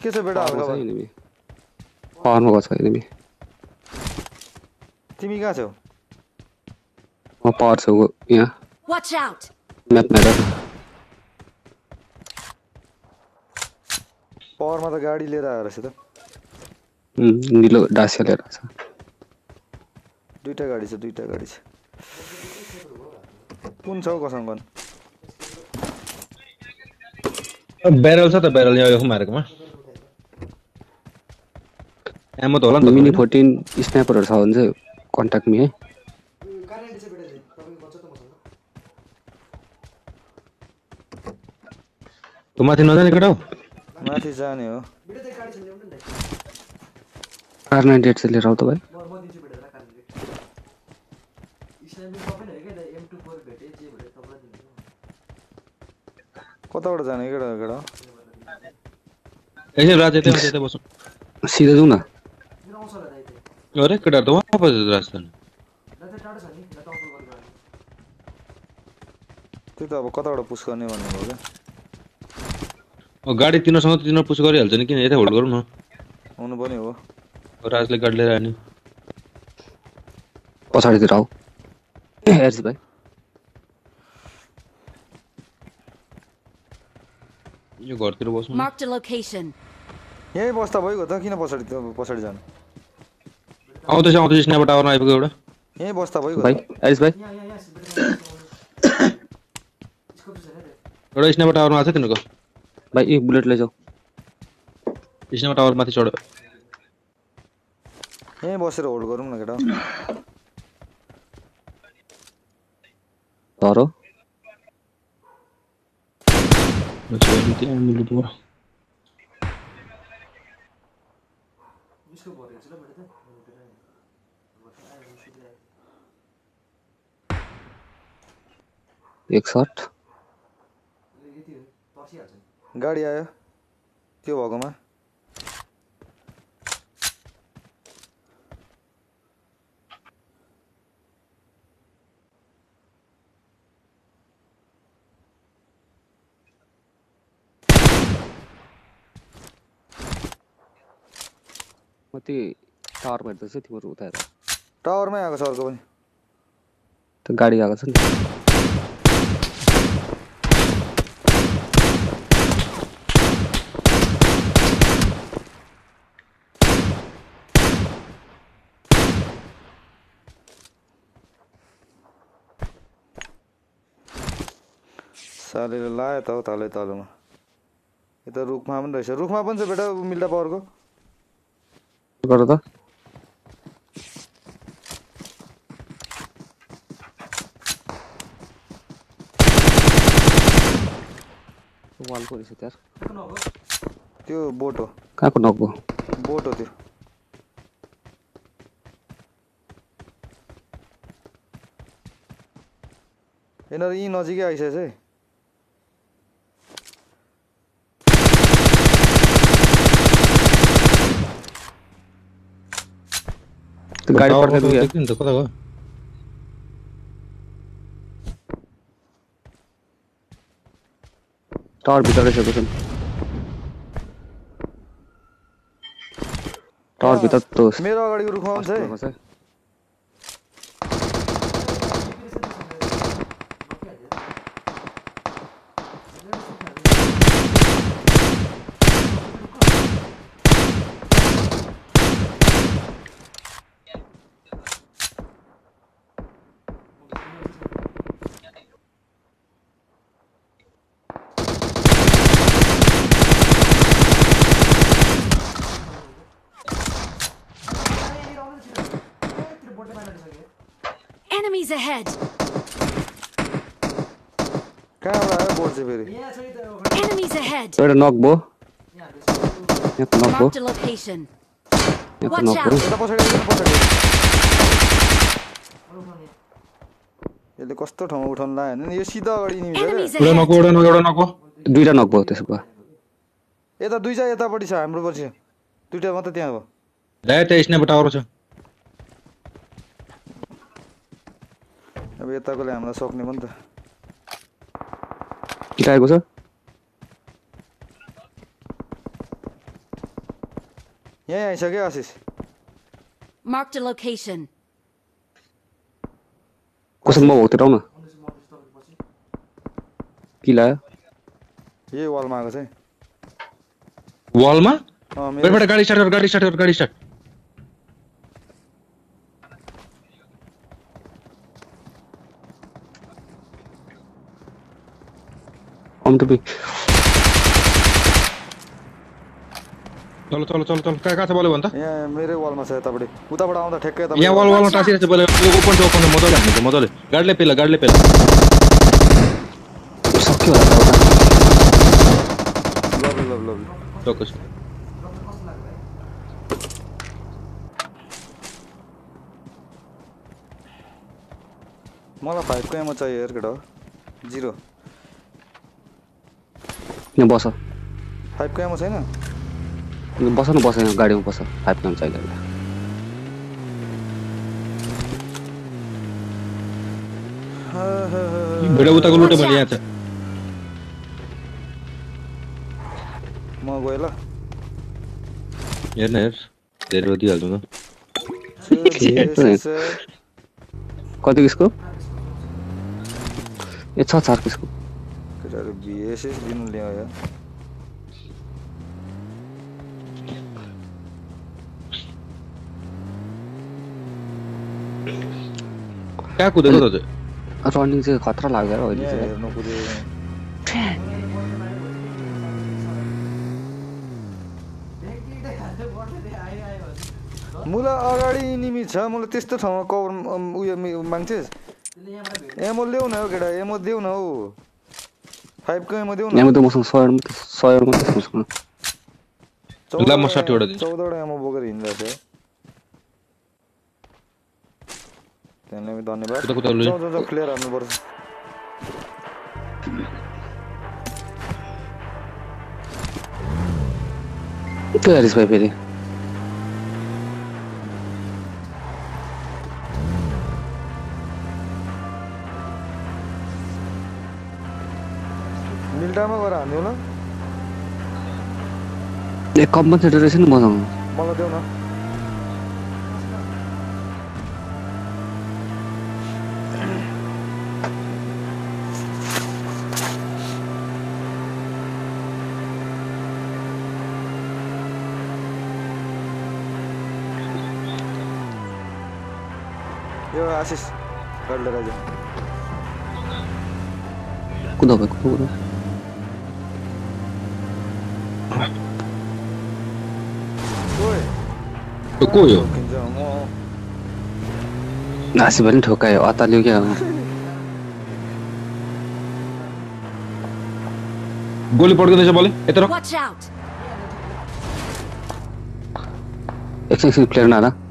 के छ बेटा हल्का भयो एनिमी पावरमा गएको छ एनिमी तिमी कहाँ छौ म पावर छेउको यहाँ। Watch out! म्यापमा हेर पावरमा त गाडी लिएर आएर रहेछ त। उम्, निलो डासिया लिएर छ दुइटा गाडी छ दुइटा गाडी छ कुन छ हौ कसँग ब्यारल छ त ब्यारल यहाँ यो मारेकोमा एमो त होला नि त मिनी? फोर्टिन स्न्यापरहरू छ भने चाहिँ कन्ट्याक्ट मी है कारेन्ट चाहिँ बेटा तपाईँको बच्चा त मसँग तँ माथि नजाने केटा हो माथि जाने हो बेटा चाहिँ गाडी छ ल्याउनु नि त कार नाइन्टी एट चाहिँ लिएर आऊ तपाईँ कताबाट जाने केटा केटा? एकछिन राज यतै आउँछ यतै बसौँ। सिधै जाउँ न। मेरो आउँछ होला दाइ त्यही अरे त पो राज त त त अब कताबाट पुस गर्ने भन्ने भयो क्या गाडी तिनीहरूसँग त तिनीहरू पुस गरिहाल्छ नि किन? यतै होल्ड गरौँ न। आउनु पनि हो। राजले गाडी लिएर आयो नि पछाडितिर आऊ हेर्छु भाइ यो घरतिर बसौँ न। Marked a location. यहीँ बस्दा भइगयो त किन पछाडि पछाडि जानु आउँदैछ आउँदैछ स्न्यापर टावरमा आइपुग्यो एउटा यहीँ बस्दा भइगयो भाइ आइस भाइ एउटा स्न्यापर टावरमा आएको छ तिनीहरूको भाइ ए बुलेट लैजाऊ स्न्यापर टावर माथि चढ्यो यहीँ बसेर होल्ड गरौँ न केटा। तर। एक सर्ट गाडी आयो त्यो भएकोमा। म त्यही टावरमा हेर्दैछु तिमीहरू उता हेर टावरमै आएको छ अर्को पनि। त्यो गाडी गएको छ नि। सालेले लायो त हौ तलै तलमा। यता रुखमा पनि रहेछ। रुखमा पनि छ बेटा मिल्दा पावरको? गर त वालको रहेछ त्यहाँ त्यो बोट हो कहाँको नक्बो बोट हो त्यो यिनीहरू यहीँ नजिकै आइसकेछ है त्यो गाडी टावरमा पड्काइदियो त क्या देख्थ्यो नि त कता गयो टावर भित्र रहेछ कुसन टावर भित्र त्यो मेरो अगाडिको रुखमा पनि छ है छ Enemies ahead! कहाँबाट आयो बोट चाहिँ फेरि यहाँ छ कि त अगाडि Enemies ahead! एउटा नक भयो यहाँ त नक भयो. यहाँ त नक! भयो। यसले कस्तो ठाउँमा उठाउनु लायो भने यो सिधा अगाडि क्या एउटा! नको एउटा नको एउटा नको दुइटा नक भयो त्यसो भए यता दुईटा यतापट्टि छ हाम्रो पछि दुइटा मात्रै त्यहाँ टावर छ अब यताकोले हामीलाई सक्ने पनि त छ यहीँ आइसक्यो आशिष Marked a location. कसरी म भोगतिर आउ न कि लायो यही वालमा आएको छ है वालमा अँ, मेरो बेटा गाडी स्टार्ट गर गाडी स्टार्ट गर गाडी स्टार्ट आउनु चल चल चल चल। कहाँ कहाँ छ बोल्यो भने त यहाँ मेरै वालमा छ यतापट्टि उताबाट आउँदा ठ्याक्कै यहाँ यतापट्टि वाल वालमा टाँसिरहेको छ बोल्यो ओपन छ ओपन मजाले हान्नु मजाले गाडीले पेला गाडीले पेला। सक्यो होला चौकस मलाई फाइभको एमो चाहियो हेर केटा हो। जिरो यहाँ बस फाइभको एमो छैन बस न बस यहाँ गाडीमा बस फाइभ हा, हा। भिडियो उताको लुटे मैले यहाँ छ म गएँ ल। हेर। धेरै दिइहाल्छु न कति किसको ए छ चार किसको केटाहरू भिएसएस दिनु ल्यायो। कहाँ कुदेको त चाहिँ रनिङ चाहिँ खतरा लाग्यो अहिले मलाई अगाडि निमी छ मलाई त्यस्तो ठाउँमा कभर उयो मि- माग्छेस् एमो ल्याउ न हौ केटा एमो देऊ न हौ फाइभको एमो देऊ न यहाँ त मसँग सय सय मात्रै छ मसँग चौध ल, म 60 वटा दिन्छु। चौधवटा एमो बोकेर हिँडिरहेको छ त्यहाँलाई धन्यवाद कुदा कुदा लु। जाउँ जाउँ जाउँ फ्लेयर हान्नुपर्छ के हरिस भाइ फेरि मिल्टामा गएर हान्दिउँ ल ए कम्पनसेटर रहेछ नि मसँग मलाई देऊ न आशिष गाडी लिएर आइज कुदा भाइ कुदा कुदा ओए त्यो को यो किन्छ म घाँसी पनि ठोकायो अताल्यो क्या गोली पड्किँदैछ बोले यत्र Watch out! एकछिन एकछिन प्लेयर नआदा बोट हो कि नि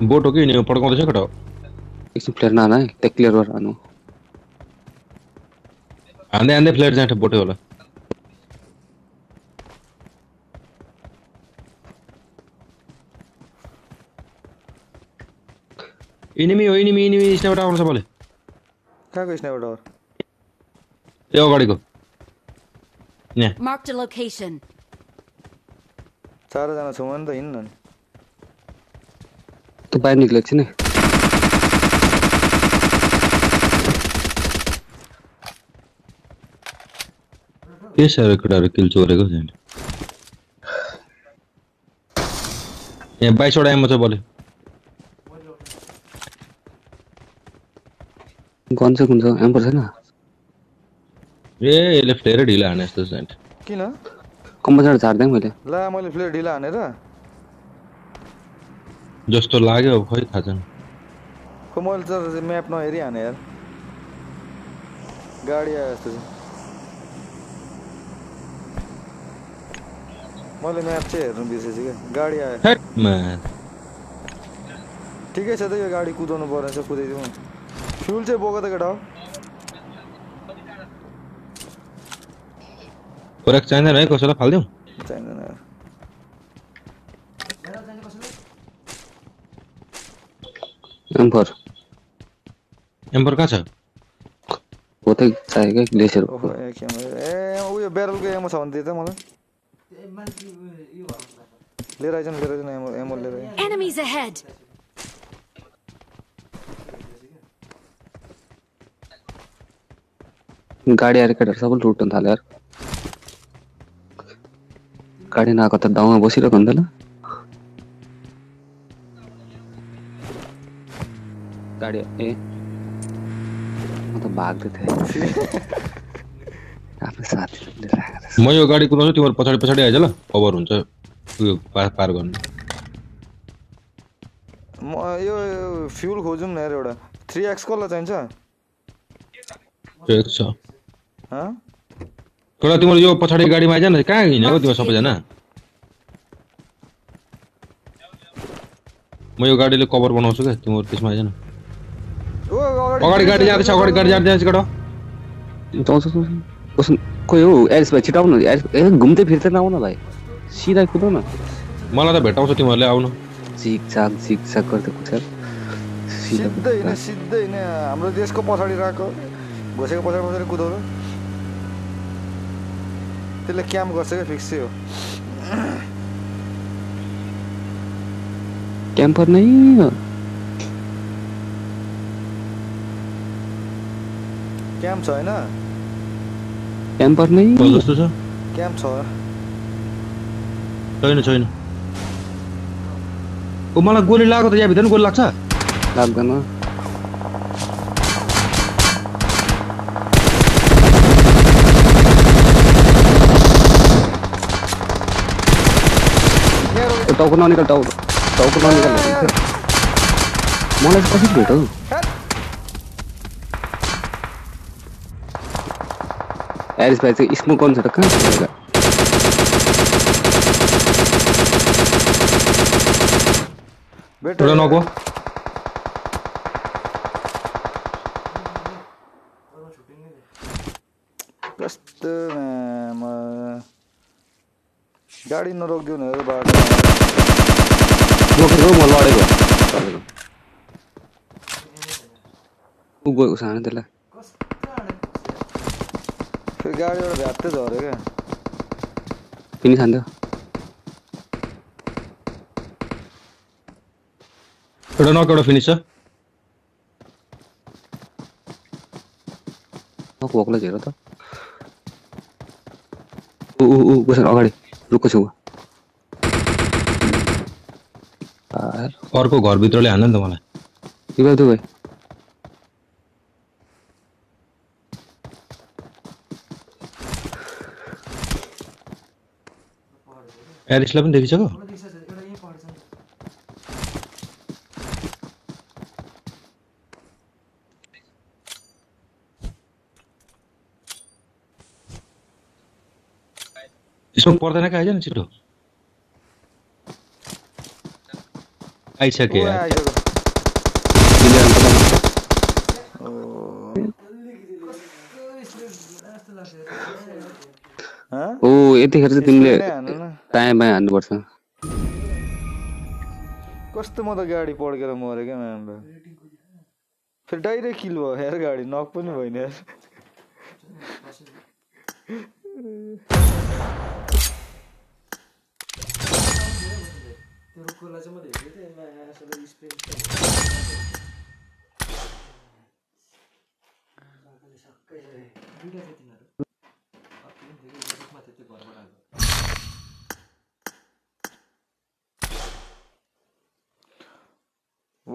पड्काउँदैछ केटा हो एकछिन प्लेयर नआदा है त्यहाँ क्लियर गरेर हानु हान्दै हान्दै फ्लेयर जान्छ बोटै होला इनिमी हो इनिमी इनिमी स्नाइपर आउँछ बोले। कहाँको स्नाइपर टावर त्यो अगाडिको यहाँ Marked a location. चारजना छौँ भने त हिँड्न नि त्यो बाहिर निक्लेको छ नि। के साह्रो केटाहरू किल चोरेको छैन यहाँ बाइसवटा एमो छ बोले। गन चाहिँ कुन छ एम्पर छैन ए यसले फ्लेयर ढिला हाने जस्तो छ किन मैले ला मैले फ्लेयर ढिला हानेर जस्तो लाग्यो खै थाहा छैन खै मैले त म्याप नहेरी हाने यार। गाडी आयो जस्तो मैले म्याप चाहिँ हेर्नु बिर्सेछु क्या? गाडी आयो। ठिकै छ त यो गाडी कुदाउनु पर्ने छ कुदाइदिउँ फ्युल चाहिँ बोको त केटा हो खोराक चाहिँदैन है कसैलाई फालिदिउँ चाहिँदैन यार एम्पर एम्पर कहाँ छ? हो त चाहियो क्या ग्लेसियर ओहो ए उयो ब्यारलको एमो छ भने त्यही त मलाई। लिएर आइज़ न लिएर आइज़ न एमो एमो लिएर Enemies ahead! गाडी केटाहरू सबै लुट्न थाल्यो यार। गाडी नआएको त दाउमा बसिरहेको हुन्थेन। गाडी ए। म त भाग्दै थिएँ। आफ्नो साथीहरूले राखेर म यो गाडी कुदाउँछु तिमीहरू पछाडि पछाडि आइज ल कभर हुन्छ। उयो पार पार गर्नु। म यो फ्युल खोजौँ न एउटा। थ्री एक्स कसलाई चाहिन्छ? हँ? तर तिमीहरू यो पछाडि गाडीमा आइज न कहाँ हिँडेको तिमीहरू सबैजना? म यो गाडीले कभर बनाउँछु क्या तिमीहरू त्यसमा आइज न। अगाडि गाडी जाँदैछ अगाडि गाडी जाँदैछ केटा कस खोइ हौ एरिस भाइ छिटाउनु एरिस ए घुम्दै फिर्दै नआउन भाइ सिधा कुदाउ न। मलाई त भेटाउँछ तिमीहरूले आउनु झिकझाक झिकझाक गर्दै कुद्छ सिधा हिँड सिधै हिँड हाम्रो देशको पछाडि राखेको घोसेको पछाडि पछाडि कुदाउनु त्यसले क्याम्प गर्छ क्या फिक्स हो क्याम्पर नै क्याम्प छ होइन क्याम्पर नै जस्तो छ क्याम्प छ छैन छैन ओ मलाई गोली लाग्यो त यहाँभित्र नि गोली लाग्छ लाग्दैन ए, टाउको ननिकाल टाउको टाउको ननिकाल मलाई कसरी भेट हौ एरिस भाइ चाहिँ स्मोक गर्नु छ त कहाँ छ जग्गा? बेटर एउटा नगो कस्तो म्याम गाडी नरोकिदिउ न यो बाटो रोकेको म लडेको चलेको ऊ गएको सानो त्यसलाई फेरि गाडी एउटा भ्यात्तै झऱ्यो क्या पिनी खान्थ्यो एउटा नक एउटा फिनिस छ भोकलाई झेर त ऊ ऊ ऊ बसेर अगाडि रुखको छेउ अर्को घरभित्रले हान्दा नि त मलाई दियो भाइ एरिसलाई पनि देखिसक्यो यसमा पर्दैन क्या आइज न छिटो आइसक्यो ओ, यतिखेर चाहिँ तिमीले। दायाँ बायाँ हान्नुपर्छ कस्तो म त गाडी पड्केर मऱ्यो क्या म्याम फेरि डाइरेक्ट किल भयो यार गाडी नक पनि भएन यार त्यो रुखकोलाई चाहिँ म हेरेको थिएँ यसमा आएपछि स्प्रे दुइटा थियो तिनीहरू अर्को पनि थियो कि रुखमा थियो त्यो घरबाट आएको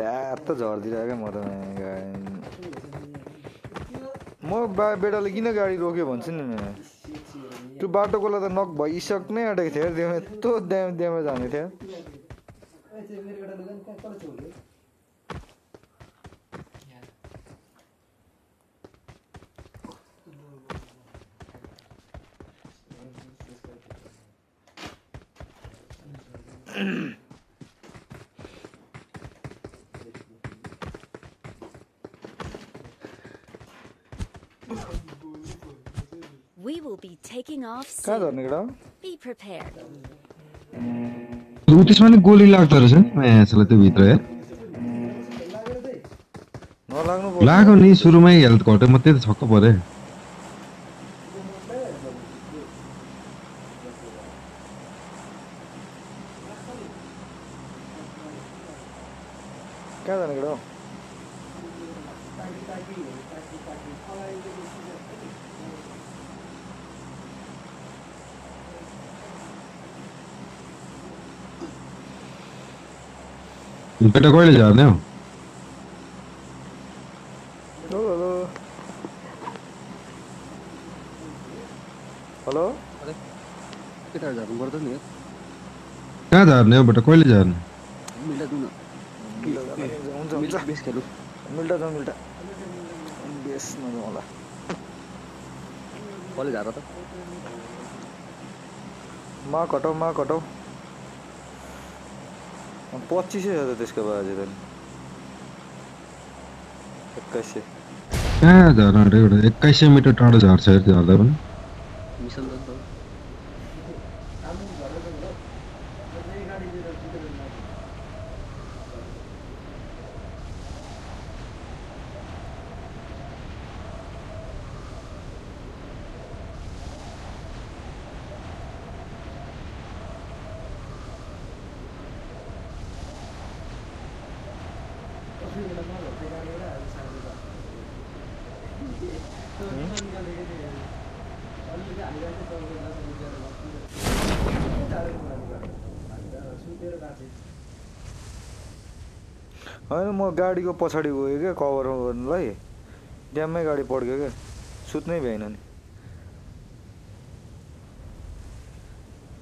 ब्याप त झरिदिरहेको म त म बा बेटाले किन गाडी रोक्यो भन्छु नि त्यो बाटोकोलाई त नक भइसक्नै आँटेको थियो। त्यो यत्रो ड्याम ड्यामेज हाने थियो त्यो मेरो एउटा लुगा नि कहाँ कसले चोल्यो We will be taking off कहाँ. झर्ने केटा त्यसमा नि गोली लाग्दो रहेछ नि। माया जसलाई त्यो भित्र यार लाग्यो नि सुरुमै हेल्थ घट्यो। म त्यही त छक्क परेँ कहाँ जाने केटा हौ? बेटा कहिले झार्ने हो हेलो कहाँ झार्ने हो बेटा कहिले झार्ने मिल्टा जाउँ न हुन्छ हुन्छ मिल्टा बेस खेलौँ मिल्टा जाउँ मिल्टा बेसमा जाउँ होला कसले झार त मा घटाउ मा घटाउ पच्चिसै छ त त्यसको बाजे त एक्काइस सय कहाँ झर्न अरे एउटा एक्काइस सय मिटर टाढो झार्छ झार्दा पनि गाडीको पछाडि गएँ क्या कभर गर्नुलाई ड्याममै गाडी पड्क्यो क्या सुत्नै भ्याइन नि।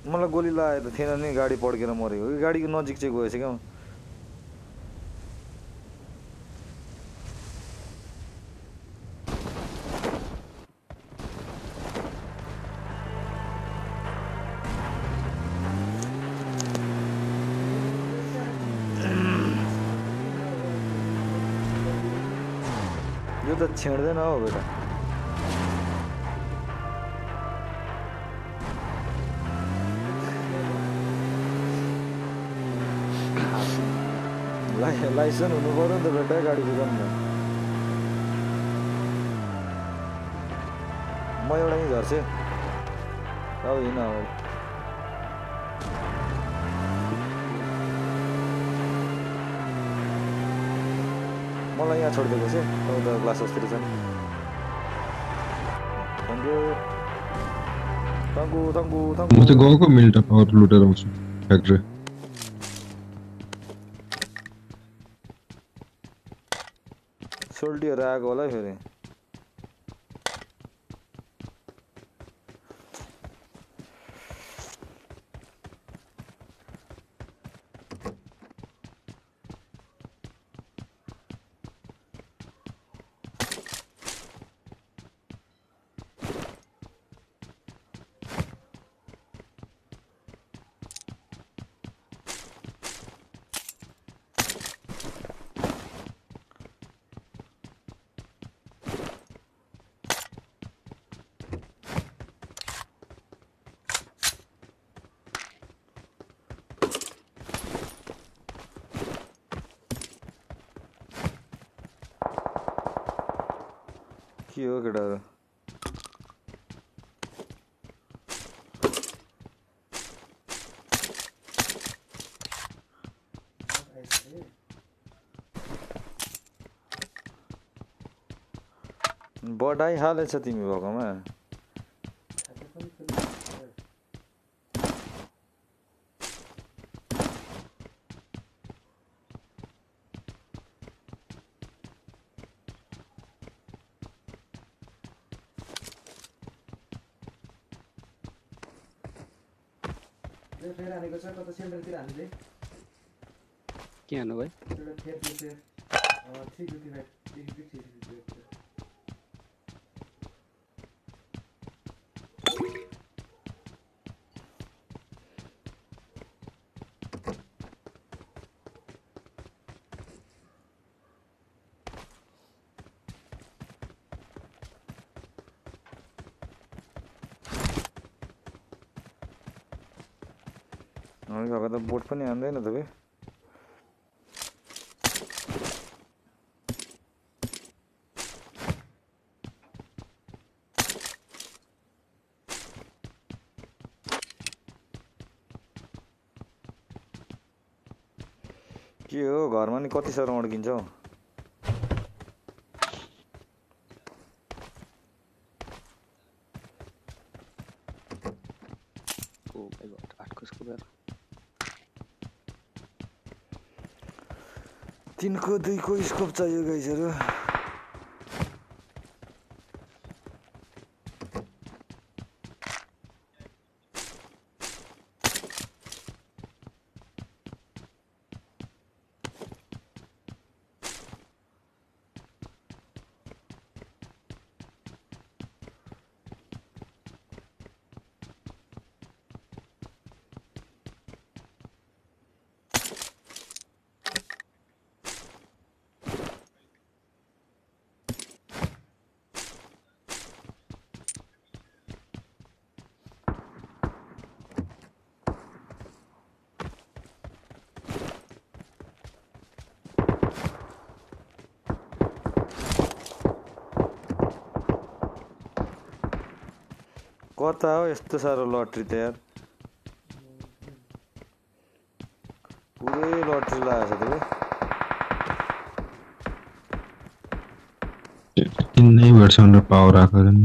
मलाई गोली लगाएको थिएन नि गाडी पड्केर मरेको। कि गाडीको नजिक चाहिँ गएछ क्या छेड्दैन हौ बेटा लाइ लाइसेन्स हुनु पऱ्यो त बेटा गाडी कुदाउनु म एउटा यहीँ झर्छु अब हिँड मलाई यहाँ छोडिदिएको छ थ्याङ्क यू थङ्कु थङ्कु म थङ्कु चाहिँ गएको मिल्टा पावर लुटेर आउँछु फ्याक्ट्री सोल्टीहरू आएको होला है फेरि के हो केटाहरू बढाइहालेछ तिमी भएकोमा त्यो फेर हानेको छ कता हान्दै के हान्नु भाइ एउटा बोट पनि आउँदैन तपाईँ के हो घरमा नि कति साह्रो अड्किन्छ हौ? तिनको दुईको स्कोप चाहियो गाइजहरू। कता हो यस्तो साह्रो लट्री त यार पुरै लट्री लागेको छ त तिनै भेट्छ पावर आएको छैन।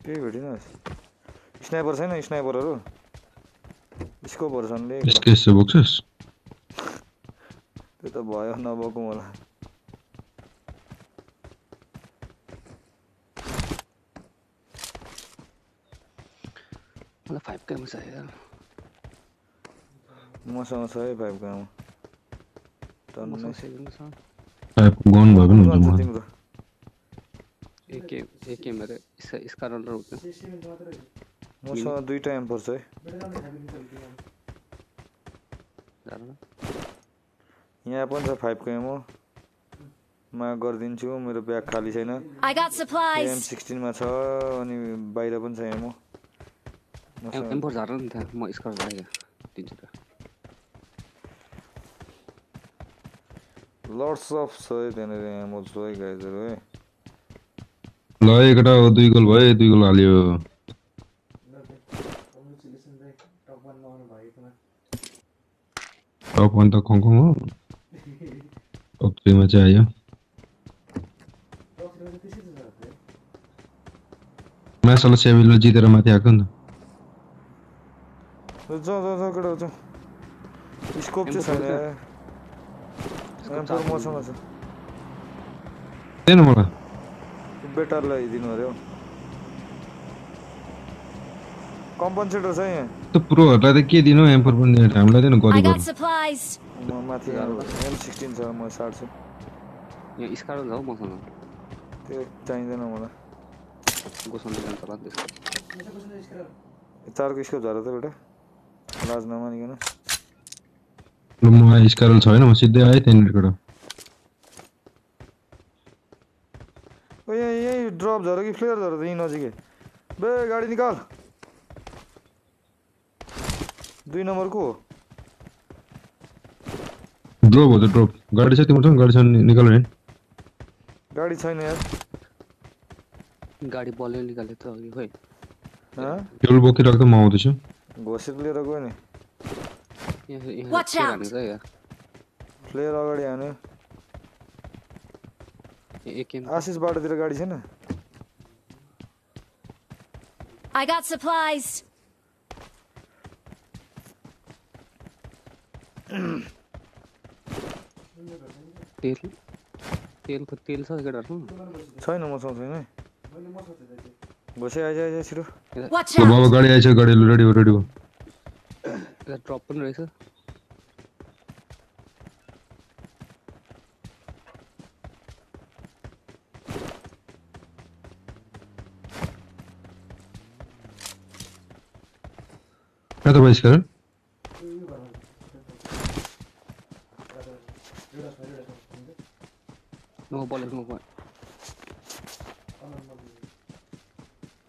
केही भेटिन स्नाइपर छैन स्नाइपरहरू स्कोपहरू छन् ले यसको यसो बोक्छस् त्यो त भयो नभएको मलाई छ यार मसँग छ। है फाइभ गाउँ हुन्छ हुन्छ है। यहाँ पनि छ फाइभको एमओ मा गरिदिन्छु मेरो ब्याग खाली छैन। एम सिक्सटिनमा छ अनि बाहिर पनि छ ammo. M4 잘하는 데 한번 이스카로 가야 딘지라 lots of soy then ammo soy guys are loy ekta dui gol bhaye dui gol halyo top 1 त खङ खङ हो top 3 मा चाहिँ आयो म्याच होला सेभिलो जितेर माथि आएको नि त जाउँ जाउँ जाउँ केटा जाउँ स्कोप चाहिँ छैन यार एम्पर मसँग छ थिएन मलाई बेटरलाई दिनु अरे हौ कम्पनसेटर छ यहाँ त्यो प्रोहरूलाई त के दिनु एम्पर पनि दिनु हामीलाई दिनु गरी. म माथि एम सिक्सटिन छ म साट्छु यहाँ स्कार छ हौ मसँग त्यो चाहिँदैन मलाई गोसाउनु जान्छ होला त्यसको चारको स्कोप झर त बेटा लाज नमानिकन ल मलाई स्कारल छैन म सिधै आएँ त्यहाँनिरबाट। ओ यहाँ यहीँ ड्रप झर कि फ्लेयर झर त यहीँ नजिकै। बे गाडी निकाल। दुई नम्बरको हो। ड्रप हो त ड्रप। गाडी छ तिम्रो गाडी छ भने निकाल नि। गाडी छैन यार। गाडी बलले निकाले त अघि खोइ। हँ? फ्युल बोकिरहेको त म आउँदैछु। घोसेर लिएर गयो। नि। फ्लेयर अगाडि हान्यो आशिष बाटोतिर गाडी छैन? I got supplies. तेल तेलको तेल छ केटाहरू। छैन मसँग छैन है घोसे आइज आइज छिटो Watch ल बाबा out. गाडी आइछ गाडी रेडी हो रेडी हो यता ड्रप पनि रहेछ कहाँ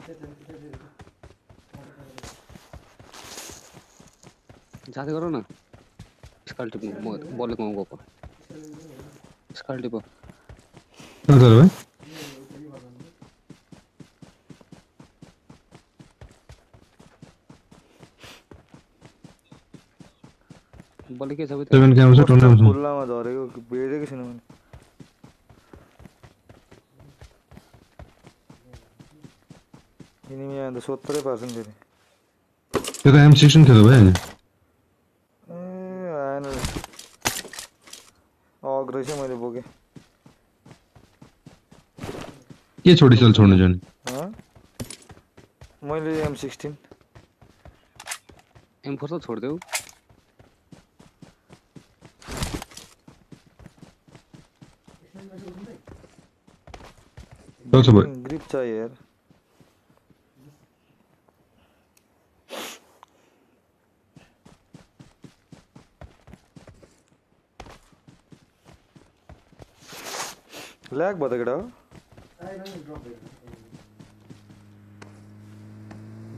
त भयो स्कारल म बलेको म जाँदै गर न स्काल टिप्नु म बलेको म गएको स्काल टिप कहाँ छ र भाइ बले के छ उता? सेभेन क्याम छ टन्नै आउँछ खुल्लामा झरेको भेटेको छैन मैले यिनीमा यहाँ त सोत्तरै पार्छन् फेरि त्यो त एम सिक्सटिन थियो त भाइ ए आएन रहेछ अग रहेछ मैले बोकेँ के छोडिसल छोड्नु जाने हँ? मैले एम सिक्सटिन एम फोर त छोडिदेऊ चल्छ भाइ ग्रिप चाहियो यार केटा हो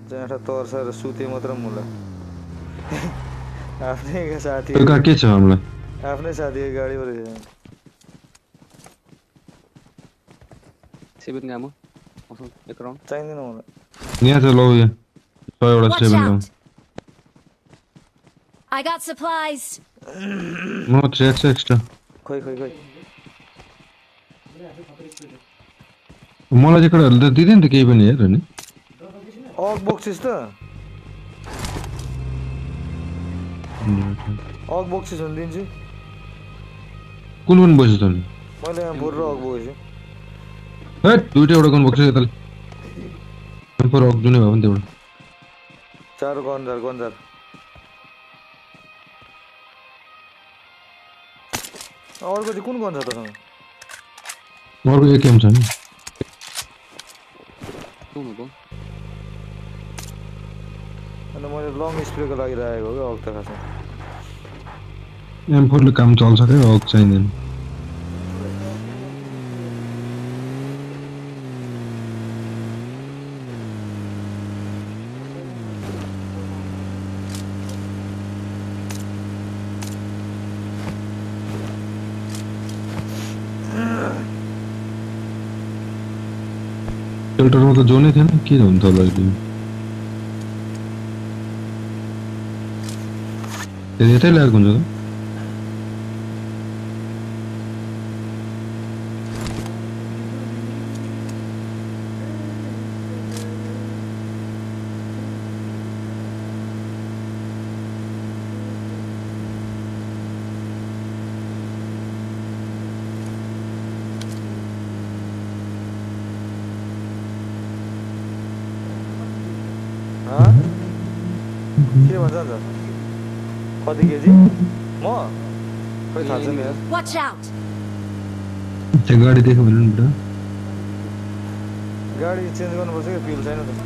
जाँठा तर्साएर सुते मात्र मुला आफ्नै साथी के छ हामीलाई आफ्नै साथीको गाडीबाट सेभेन गामो एक राउन्ड चाहिँदैन मलाई यहाँ छ लौ सयवटा seven out! I got supplies. म ट्र्याक छ एक्स्ट्रा खोइ खोइ खोइ मलाई चाहिँ केटाहरूले त दिँदैन त केही पनि हेर नि। अग बोक्सिस त। अग बोक्सिस हुनु दिन्छु। कुन कुन बस्यो त मैले यहाँ फोर र अग बोकेछु है दुइटा एउटा गन बोक्छ यताले? टेम्पर अग जुनै भयो भने त्यो एउटा। चारो गन्जार गन्जार। अर्को चाहिँ कुन गन्छ तसँग अर्को एकेएम छ नि। कुन हो अन्त मैले लङ स्प्रेको लागि राखेको हो क्या अग त खासमा एम फोरले काम चल्छ क्या अग चाहिँदैन सेल्टरमा त जोनै थिएन के हुन्छ होला अहिले यतै ल्याएको हुन्छ त हँ? के भन्छ अन्त कति केजी म खोइ थाहा छैन यार Watch out! त्यो गाडी देख्यो भने नि त गाडी चेन्ज गर्नुपर्छ क्या फ्युल छैन त।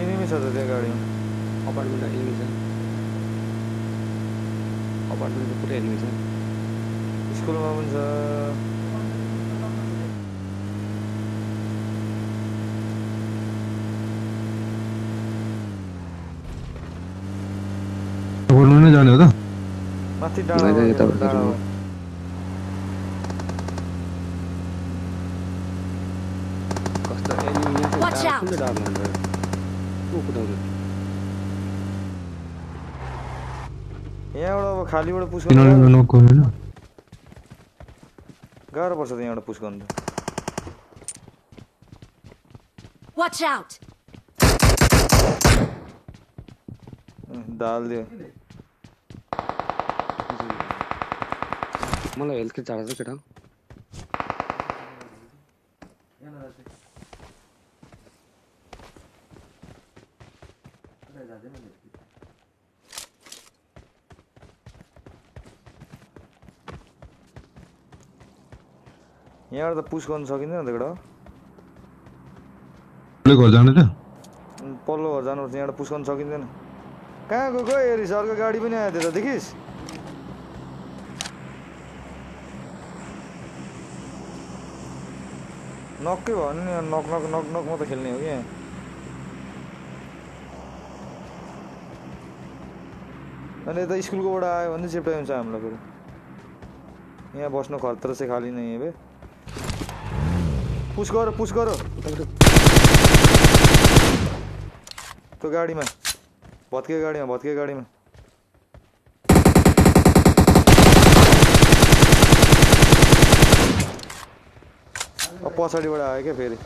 एनिमी छ त त्यहाँ गाडीमा अपार्टमेन्ट एनिमी छ अपार्टमेन्ट पुरै एनिमी छ स्कुलमा पनि छ अपार्टमेन्ट नै जाने हो त माथि होइन, डाँडा यताबाट डाँडा जाउँ। कस्तो एनिमी यहाँ Watch चाहिँ out. कुन चाहिँ डार्क भन्छ को कुदाउँछ यहाँबाट अब खालीबाट पुस किनभने गर्नु नोक होइन गाह्रो पर्छ त यहाँबाट पुस गर्नु त Watch out! अँ, दाल दियो मलाई हेल्थ छ केटा। यहाँबाट त पुस गर्नु सकिँदैन त केटा। उसले घर जाने त? उम्, पल्लो घर जानुपर्छ यहाँबाट पुस गर्नु सकिँदैन। कहाँ गएको हेरिस अर्को गाडी पनि आयो त्यो त देखिस्? नक्कै भयो भने नक नक नक नक मात्रै खेल्ने हो कि? यहाँ अनि यता स्कुलकोबाट आयो भने चिप्टाइ हुन्छ हामीलाई फेरि। यहाँ बस्नु खतरा चाहिँ खाली नै बे। पुस गर पुस गर। त्यो गाडीमा भत्के गाडीमा भत्के गाडीमा। पछाडिबाट आयो क्या फेरि।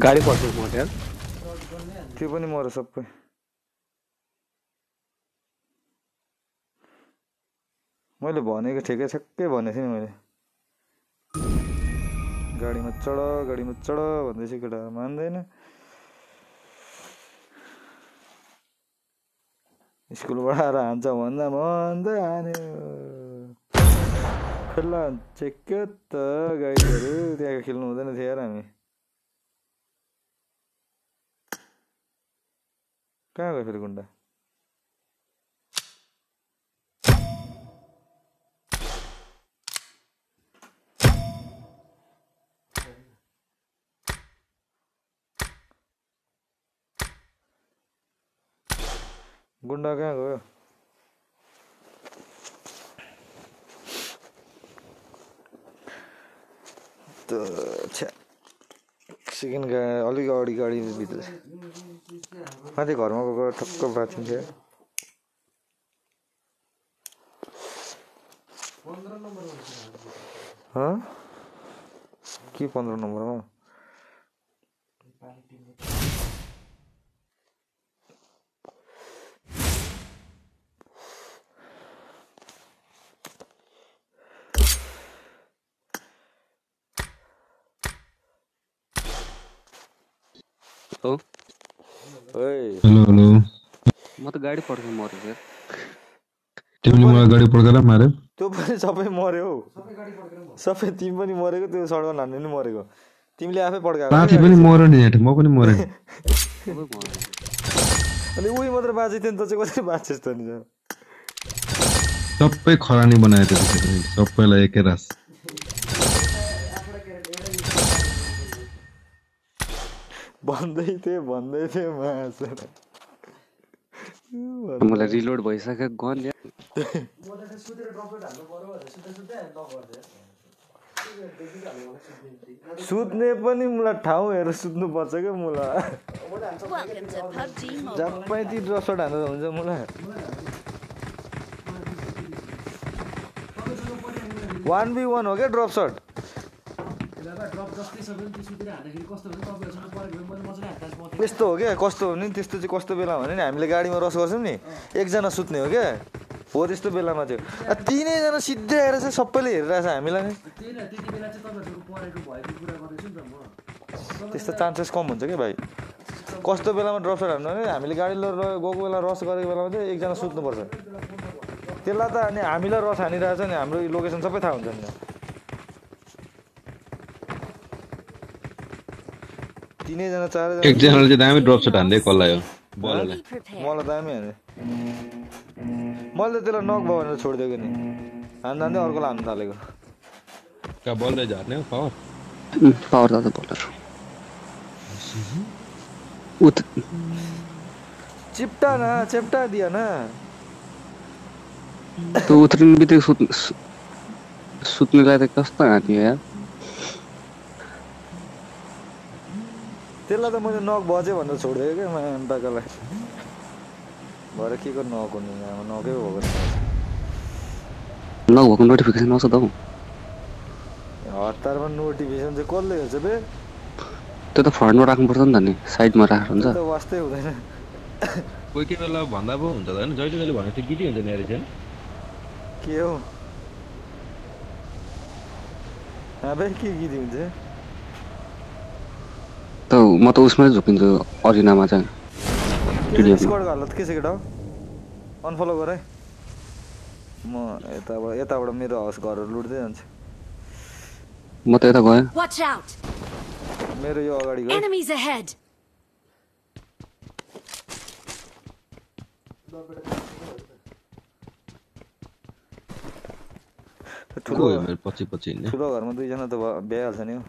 गाडी यार त्यो पनि मऱ्यो सबै मैले भनेको ठिकै ठ्याक्कै भनेको थिएँ नि मैले गाडीमा चढ गाडीमा चढ भन्दैछु केटा मान्दैन स्कुलबाट आएर हान्छ भन्दा भन्दै हान्यो खेल्ला के त गाईहरू त्यहाँ खेल्नु हुँदैन थियो यार हामी कहाँ गयो फेरि गुन्डा गुन्डा कहाँ गयो? सेकेन्ड गा अलिक अगाडि गाडीभित्र माथि घरमा गएको ठक्क बाँचिन्थ्यो हँ? के पन्ध्र नम्बरमा हो ओइ हेलो हेलो गाडी पर्छ मरेको यार तिमीले मलाई गाडी पड्काएर माऱ्यो त्यो पनि सबै मऱ्यो हौ। सबै तिमी पनि मरेको त्यो सडक हान्ने पनि मरेको। तिमीले आफै पड्काएको साथी पनि मऱ्यो नि म पनि मरेँ नि। अनि उही मात्र बाँचेको थियो नि त चाहिँ कसरी बाँचेस् त नि? सबै खरानी बनायो त्यतिखेर सबैलाई एकै रास। भन्दै थिएँ भन्दै थिएँ मासु। मलाई रिलोड भइसक्यो गन सुत्ने पनि मलाई ठाउँ हेरेर सुत्नुपर्छ क्या मलाई. जहाँ ती ड्रसट हान्दा हुन्छ मलाई। वान बी वान हो क्या ड्रप सट त्यस्तो हो क्या? कस्तो हो? नि त्यस्तो चाहिँ कस्तो बेला भने नि हामीले गाडीमा रस गर्छौँ नि। एकजना सुत्ने हो क्या? हो त्यस्तो बेलामा थियो तिनैजना सिधै आएर चाहिँ सबैले हेरिरहेछ हामीलाई त्यस्तो चान्सेस कम हुन्छ क्या भाइ? कस्तो बेलामा ड्रप सट हान्नु भने हामीले गाडी लिएर गएको बेला रस गरेको बेलामा चाहिँ एकजना सुत्नुपर्छ। त्यसलाई त अनि हामीलाई रस हानिरहेछ नि हाम्रो लोकेसन सबै थाहा हुन्छ नि। तिनैजना चारैजना एकजनाले चाहिँ दामी ड्रप सट हान्दै हो Be prepared. मलाई दामी हाने मैले त त्यसलाई नक भयो भनेर छोडिदिएको नि हान्दा हान्दै अर्कोलाई हान्नु थालेको कहाँ बललाई झार्ने हो? पावर पावर दादा बोलर उत चिप्टा न चेप्टा दिया न। त्यो उत्रिनु बित्तिकै सुत् सु- सुत्नुलाई त कस्तो हान्यो यार? त्यसलाई त मैले नक बजे भनेर छोडिदिएको क्या माम्पाकालाई भरे के को नक हुनु अब नकै भएको छ। नभएको नोटिफिकेसन आउँछ त हौ। हतारमा नोटिफिकेसन चाहिँ कसले हेर्छ बे? त्यो त फ्रन्टमा राख्नुपर्छ नि त नि। साइडमा राखेर हुन्छ। वास्तै हुँदैन। कोही कोही बेला भन्दा पो हुन्छ त होइन। जहिले जहिले भनेको त्यो गिटी हुन्छ नि चाहिँ के हो? अब के गीत हुन्छ? त म त उसमै झुकिन्छु अरिनामा चाहिँ। के टिडिएममा स्क्वाडको हालत के छ केटा? अनफलो गर। है म यताबाट यताबाट मेरो हाउस घरहरू लुट्दै जान्छ। म त यता गएँ! मेरो यो अगाडि गयो! ठुलो ठुलो घरमा दुईजना त भ्याइहाल्छ नि हो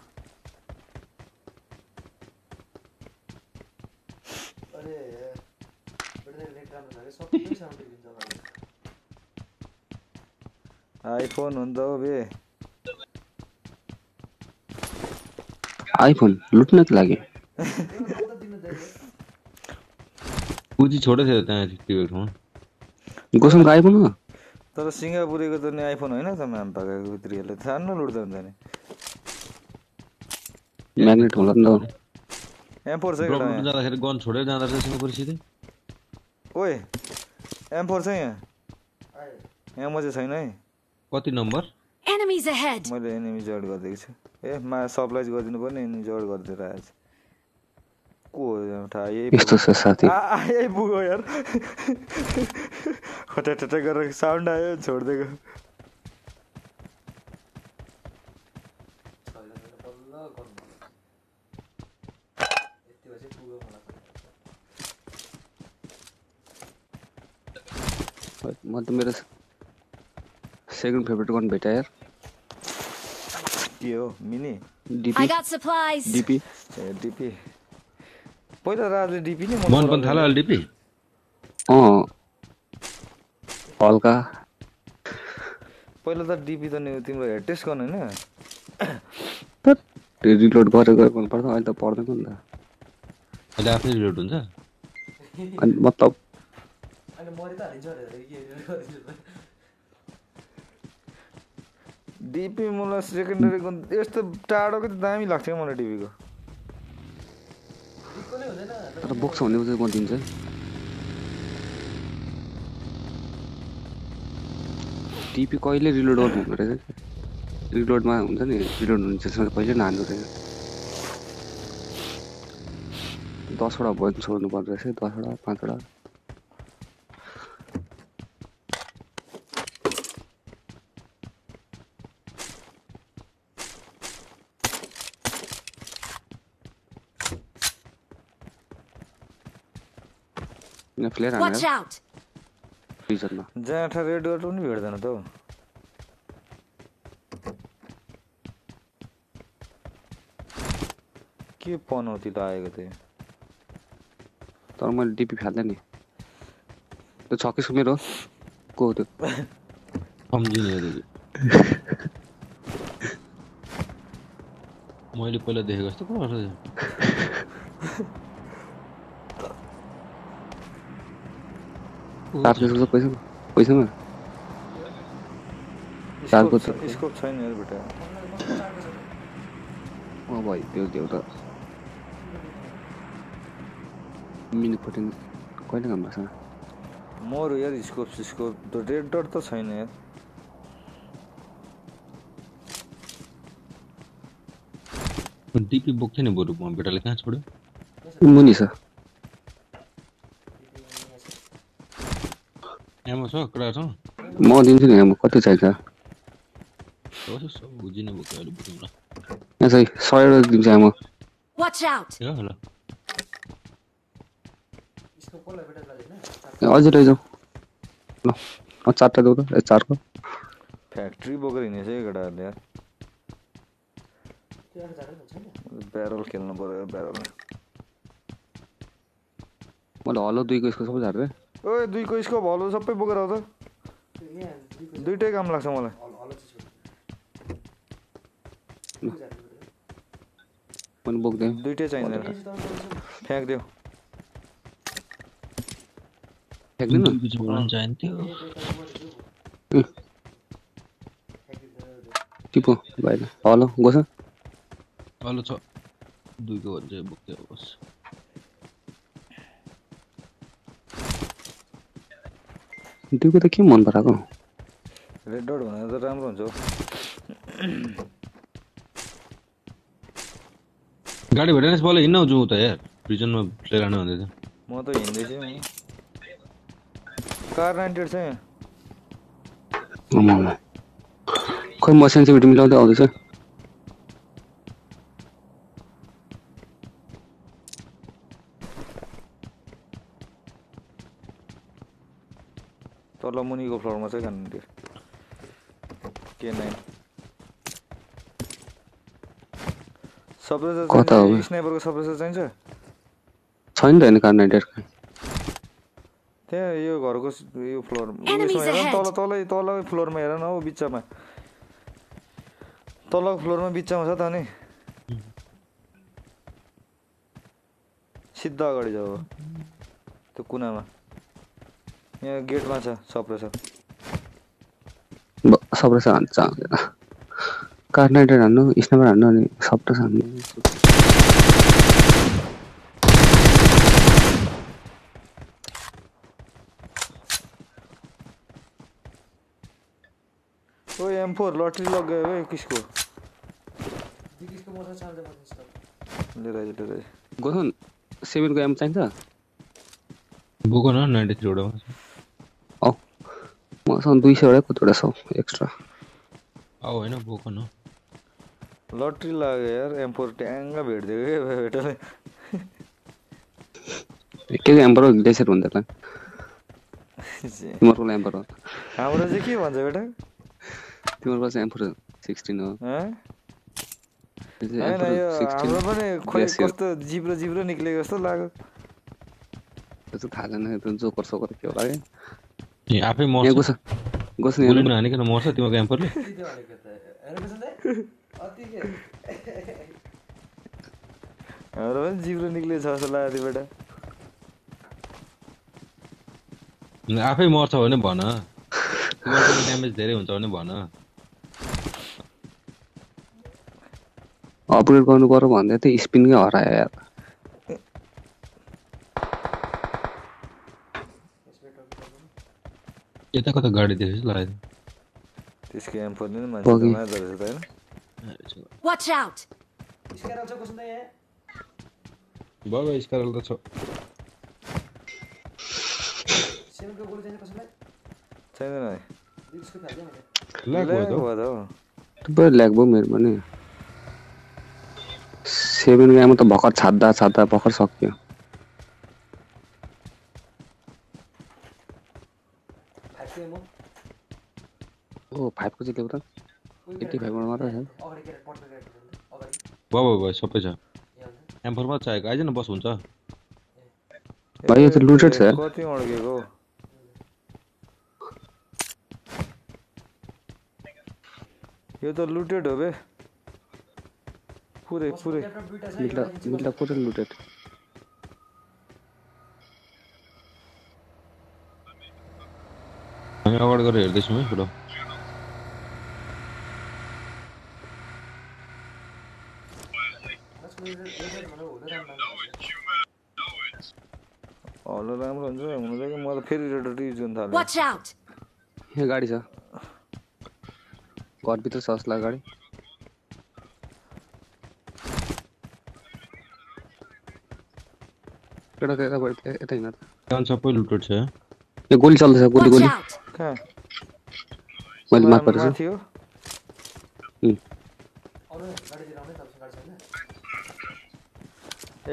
अरे बेटर नेट राम्रो छ कि सबै साउन्ड दिन्छ आइफोन हो नि त हो बे आइफोन लुट्नको लागि पुँजी छोडै थियो त्यहाँ त्यो ठाउँमा गोसमको आइफोन हो तर सिङ्गापुरेको त नि आइफोन होइन त म्याम पाएको भित्रीहरूले सानो लुट्दा हुन्छ नि म्याग्नेट होला नि त एम फोर छ ड्रप केटा जाँदाखेरि गन छोडेर जाँदो रहेछ सिङ्गापुर सिधै ओए एम फोर छ यहाँ यहाँ म चाहिँ छैन है कति नम्बर? Enemies ahead! मैले एनिमी जोड गरिदिएको छु। ए मा सप्लाइज गरिदिनु पर्ने एनिमी जोड गरिदिएर आएछ। को हो यहाँ ठा यही यस्तो छ साथी। यही पुग्यो यार। खट्याठ्याट्या गरेर साउन्ड आयो छोडिदिएको बल्ल गर्नु यति भएपछि पुग्यो मलाई म त मेरो सेकेन्ड फेभरेट गन भेटा यार के हो mini I DP got supplies! DP A DP पहिला राजले डिपी नै मन पनि थाल्यो अहिले डिपी अँ। हल्का। पहिला त डिपी त नि तिम्रो हेड टेस्ट गर्नु होइन। रिलोड गरेर गरेर गर्नुपर्छ अहिले त पर्दैन नि त। अहिले आफ्नै रिलोड हुन्छ? अनि मतलब अहिले मरि त हालिन्छ भनेर के गरिदिनु त डिपी मलाई सेकेन्डरी यस्तो टाढोको त दामी लाग्थ्यो मलाई डिपीको तर बोक्छ भने चाहिँ म दिन्छु? है टिपी कहिले रिलोड गर्नु हुँदो रहेछ? रिलोडमा हुन्छ नि रिलोड हुने त्यसमा कहिले नहान्नु रहेछ? दसवटा भयो छोड्नु पर्दो रहेछ दसवटा पाँचवटा। हानेर out! फ्रिजरमा जहाँ ठा रेड डट पनि भेट्दैन त। हौ के पनौती लागेको थियो तर मैले डिपी फाल्दै नि त्यो छ कि मेरो को हो? त्यो सम्झिने हो त्यो मैले पहिला देखेको जस्तो पो रहेछ त्यो। चार पैसा पैसा पैसामा चारको स्कोप छ। छ- स्कोप छैन यार बेटा अँ भाइ त्यो त्यो त मिनी फोर्टिन कहिले काम भएको छ मरु यार स्कोप स्कोप त रेड डट त छैन यार डिपी बोक्थ्यो नि बरु म बेटाले कहाँ छोड्यो मुनि छ छ कडा छ म दिन्छु नि म कति चाहिन्छ सयवटा दिन्छु म अझै लैजाउँ ल चारवटा देऊ त ए चारको फ्याक्ट्री बोकेर हिँडेछ है केटाहरूले यार ब्यारल खेल्नु पऱ्यो ब्यारल मैले हलो दुईको यसको सबै झार्दै ओए दुईको स्कोप हलो सबै बोकेर आऊ त। दुइटै काम लाग्छ मलाई। बोक्दैन दुइटै चाहिँदैन फ्याँकिदेऊ टिपो बाहिर। हलो गोस। हेलो छ। दुईको भने चाहिँ बोक्थ्यो बस। दुईको त के मन पराएको? रेड डट भनेर त राम्रो हुन्छ हौ। गाडी भेटेन बल हिँड्न जाउँ त यार। प्रिजनमा प्लेयर हान्नु भन्दै थियो म त हिँड्दैछु नि। कार नाइन्टी छ यहाँ। खोइ म सेन्सिटिभिटी मिलाउँदै आउँदैछ? तल मुनिको फ्लोरमा चाहिँ खानु के नाइन सप्रेसर कता हो? चाहिन्छ स्नाइपरको सप्रेसर चाहिन्छ छैन त होइन कार नाइन्टी त्यहाँ यो घरको यो फ्लोर. तल तलै तलकै फ्लोरमा हेर न हौ बिचमा तलको फ्लोरमा बिचमा छ त नि सिधा अगाडि जाऊ त्यो कुनामा यहाँ गेटमा छ सप्रेसर सबै हान्छ कार्नाइटर हान्नु स्नोबर हान्नु अनि सबै हान्नु ओ एम फोर लटरी लग गयो है किसको? दिकिसको मोटर चाल्छ भने स्टप लिएर आइज लिएर आइज गोथन सेभेनको एम चाहिन्छ बोको न नाइन्टी थ्रीवटा औ मसँग दुई सयवटा कतिवटा छ एक्स्ट्रा औ होइन बोको न लटरी लाग्यो यार एम फोर ट्याङ्ग भेटिदियो कि भेटले के के एम्पर ग्लेसियर हुन्छ त तिमीहरूको एम्पर हो हाम्रो चाहिँ के भन्छ बेटा तिमीहरूको चाहिँ एम्पर सिक्सटिन हो होइन एम्पर यो हाम्रो पनि खोइ. कस्तो जिब्रो जिब्रो निक्लेको जस्तो लाग्यो त्यो चाहिँ थाहा छैन त्यो जोकर सोकर के होला आफै मर्छ गोस गोस नि बुलेट नहानिकन मर्छ तिमीहरूको एम्परले त्यो भनेको त हेरेको छ त अति के हाम्रो पनि जिब्रो निक्लेको छ जस्तो लाग्यो त्यो बेटा आफै मर्छ भने भन ड्यामेज धेरै हुन्छ भने भन अपग्रेड गर्नु पर्यो भन्दै थियो स्पिनकै हरायो यार यता कता गाडी देखेपछि लाग्यो त्यसको एम फोर नि मान्छे बगी। मार्दो रहेछ त होइन Watch out! स्क्यारल छ त यहाँ बाबा स्कारल त छ सेभेनको गोली चाहिन्छ कसैलाई छैन ल्याक भयो त त थुप्रै ल्याग मेरो पनि त भर्खर छाड्दा छाड्दा भर्खर सक्यो फाइभ म ओ फाइभको चाहिँ ल्याउ त एट्टी फाइभबाट मात्रै छ अगाडि बाबा भयो सबै छ हुन्छ एम्परमा चाहिएको आइज न बस हुन्छ भाइ, यो त looted छ यार। कति अड्केको? यो त लुटेड हो बे पुरै पुरै एउटा मिल्टा पुरै लुटेड हामी अगाडि गएर हेर्दैछौँ है पुरा जसको रेजर रेजर भनेर हुँदै राम्रो हलो राम्रो हुन्छ हुनु चाहिँ म त फेरि रेडर युज गर्न थालेँ Watch out! यहाँ गाडी छ घरभित्र छ जस्तो लाग्यो गाडी? केटा त यतापट्टि यता हिँड त त्यहाँ सबै लुटेड छ यो गोली चल्दैछ गोली Watch गोली out! कहाँ मैले माफ गरेको छु माथि हो अरू गाडीतिर आउने तपाईँसँग गाडी छैन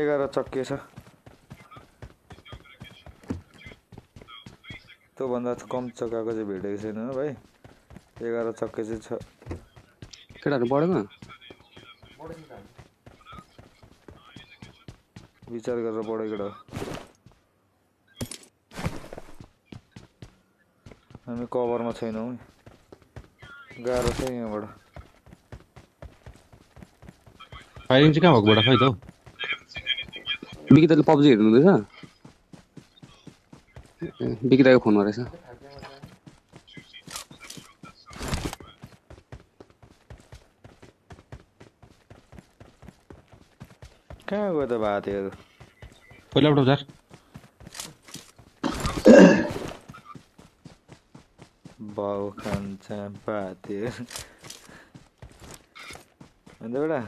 एघार चक्के छ त्योभन्दा कम चक्काको चाहिँ भेटेको छैन हो भाइ। एघार चक्के चाहिँ छ। केटाहरू छ विचार गरेर बढेको हो हामी कभरमा छैनौँ है। गाह्रो छ यहाँबाट। फायरिङ चाहिँ कहाँ भएको खै त हौ। बिकी दाले पब्जी हेर्नु हुँदैछ दाको फोनमा रहेछ कहाँ गयो त भातेहरू? पहिलाबाट उजार भाउ खान्छ भातेहरू। अन्त एउटा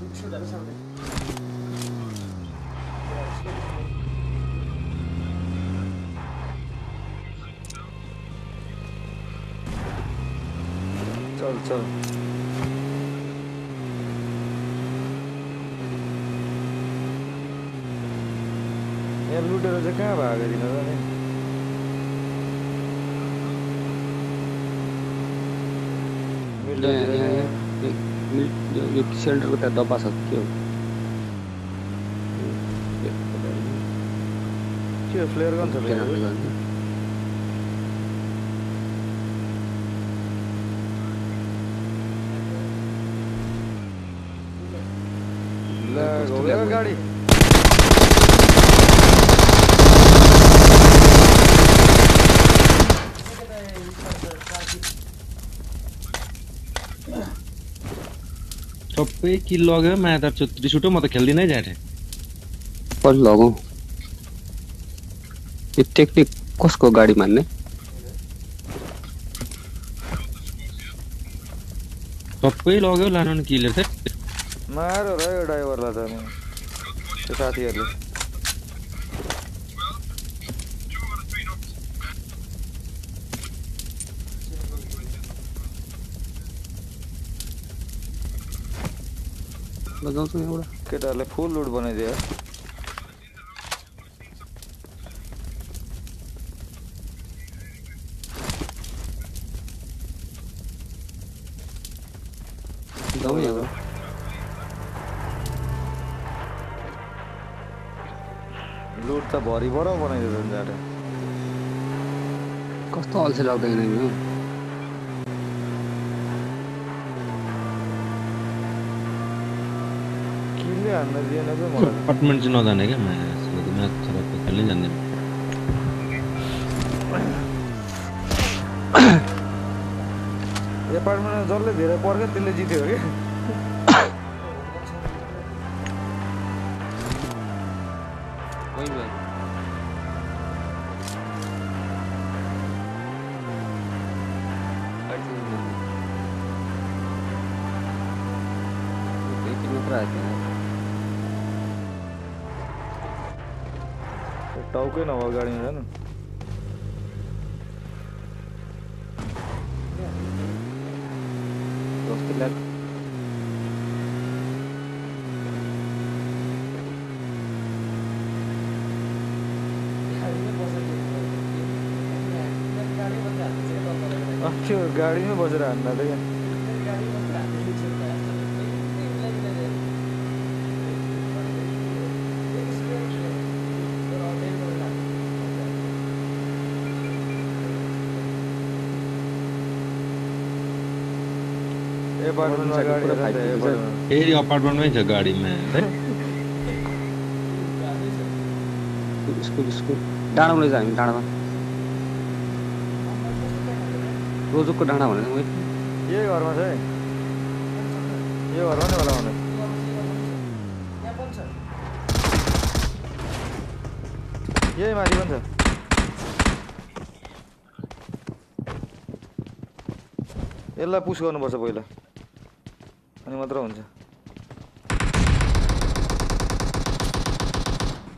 दिकिसको जाँदैछ भने चल चल यहाँ लुटेर चाहिँ कहाँ भागो तिनीहरू अनि मिल्दै यहाँ- यहाँ- थियो। यहाँ- यो- मिल- यो- यो सिलिन्डरको त्यहाँ डब्बा छ के हो के हो, फ्लेयर गन छ त्यहाँ फेरि? राख्ने गर्थ्यो। ला, हो गयो गाडी सबै किल लग्यो? त रिस उठ्यो म त खेल्दिनँ है झ्याटे कहिले लगाउँ यो टेक्निक कसको गाडी मान्ने? सबै लग्यो लानु नि किलेर चाहिँ मारो र यो ड्राइभरलाई त अनि त्यो साथीहरूले लगाउँछौँ एउटा केटाहरूले फुल लुट बनाइदियो जाउँ यहाँ लुट त भरिबाट बनाइदियो त जाडे कस्तो अल्छी लाग्दैन यो अपार्टमेन्ट चाहिँ नजाने क्या माया म्याच खराब खेल्नै जान्दैन एपार्टमेन्टमा जसले धेरै पर्क्यो त्यसले जित्यो कि टाउकै नभएको गाडीमा जानु त्यो गाडीमै बसेर हान्न त क्या एपार्टमेन्टमा गाडी हेर त एपार्टमेन्ट फेरि अपार्टमेन्टमै छ गाडीमा है स्कुल स्कुल डाँडामा लैजाउँ हामी डाँडामा रोजोकको डाँडा भनेको मैले यही घरमा छ है यो घरमा नै होला भने यही माथि पनि छ यसलाई पुस गर्नुपर्छ पहिला। अनि मात्र हुन्छ।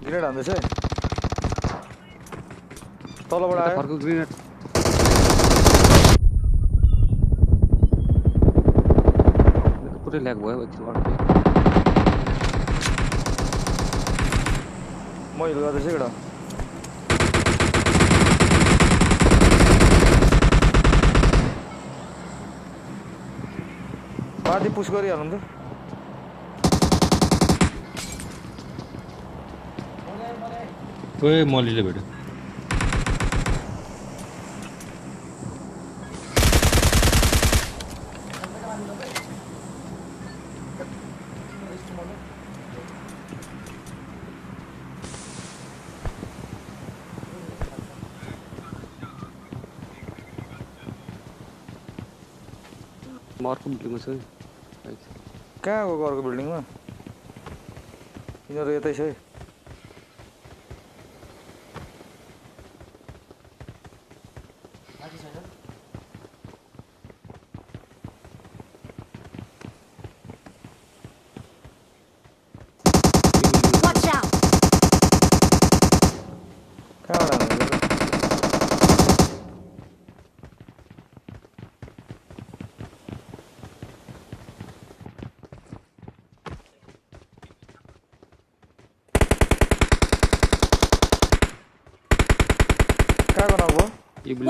ग्रेड हान्दैछ है। तलबाट आयो। घरको ग्रेनेड पुरै ल्याग भयो यति अड्कै म हिल गर्दैछु केटा माथि पुस गरिहाल्नु त ओए मलीले भेट्यो म अर्को बिल्डिङमा छु है। कहाँ गएको अर्को बिल्डिङमा यिनीहरू यतै छ है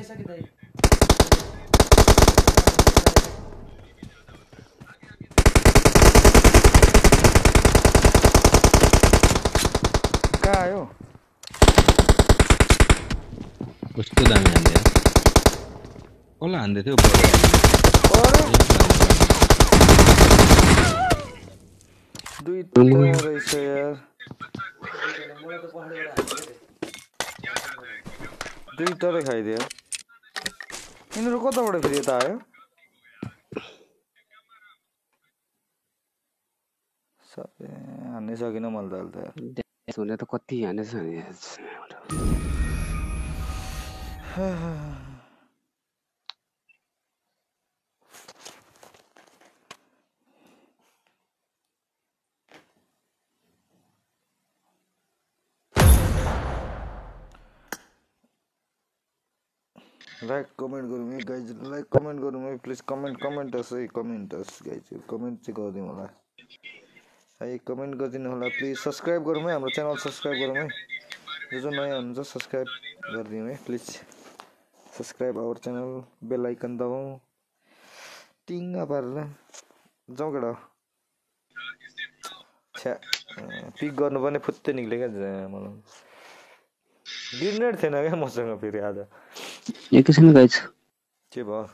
आइसक्यो दाइ। कहाँ आयो कस्तो दामी हान्थ्यो कसलाई हान्दै थियो दुईटा रहेछ यार खाइदियो यिनीहरू कताबाट फेरि यता आयो। हान्नै सकिनँ मैले त अहिले त। हुने त कति हानेछ लाइक कमेन्ट गरौँ है गाइज लाइक कमेन्ट गरौँ है प्लिज कमेन्ट कमेन्ट होस् है कमेन्ट होस् गाइज कमेन्ट चाहिँ गरिदिउँ होला। है कमेन्ट गरिदिनु होला प्लिज सब्सक्राइब गरौँ है हाम्रो च्यानल सब्सक्राइब गरौँ है। जो जो नयाँ हुनुहुन्छ सब्सक्राइब गरिदिउँ है please subscribe our channel bell icon दबाउँ। टिङ्ग पारेर जाउँ केटा। छ्या पिक गर्नुपर्ने फुत्तै निक्ल्यो क्या मलाई। ग्रिनेड थिएन क्या मसँग फेरि आज। एकैछिन गाइज के भयो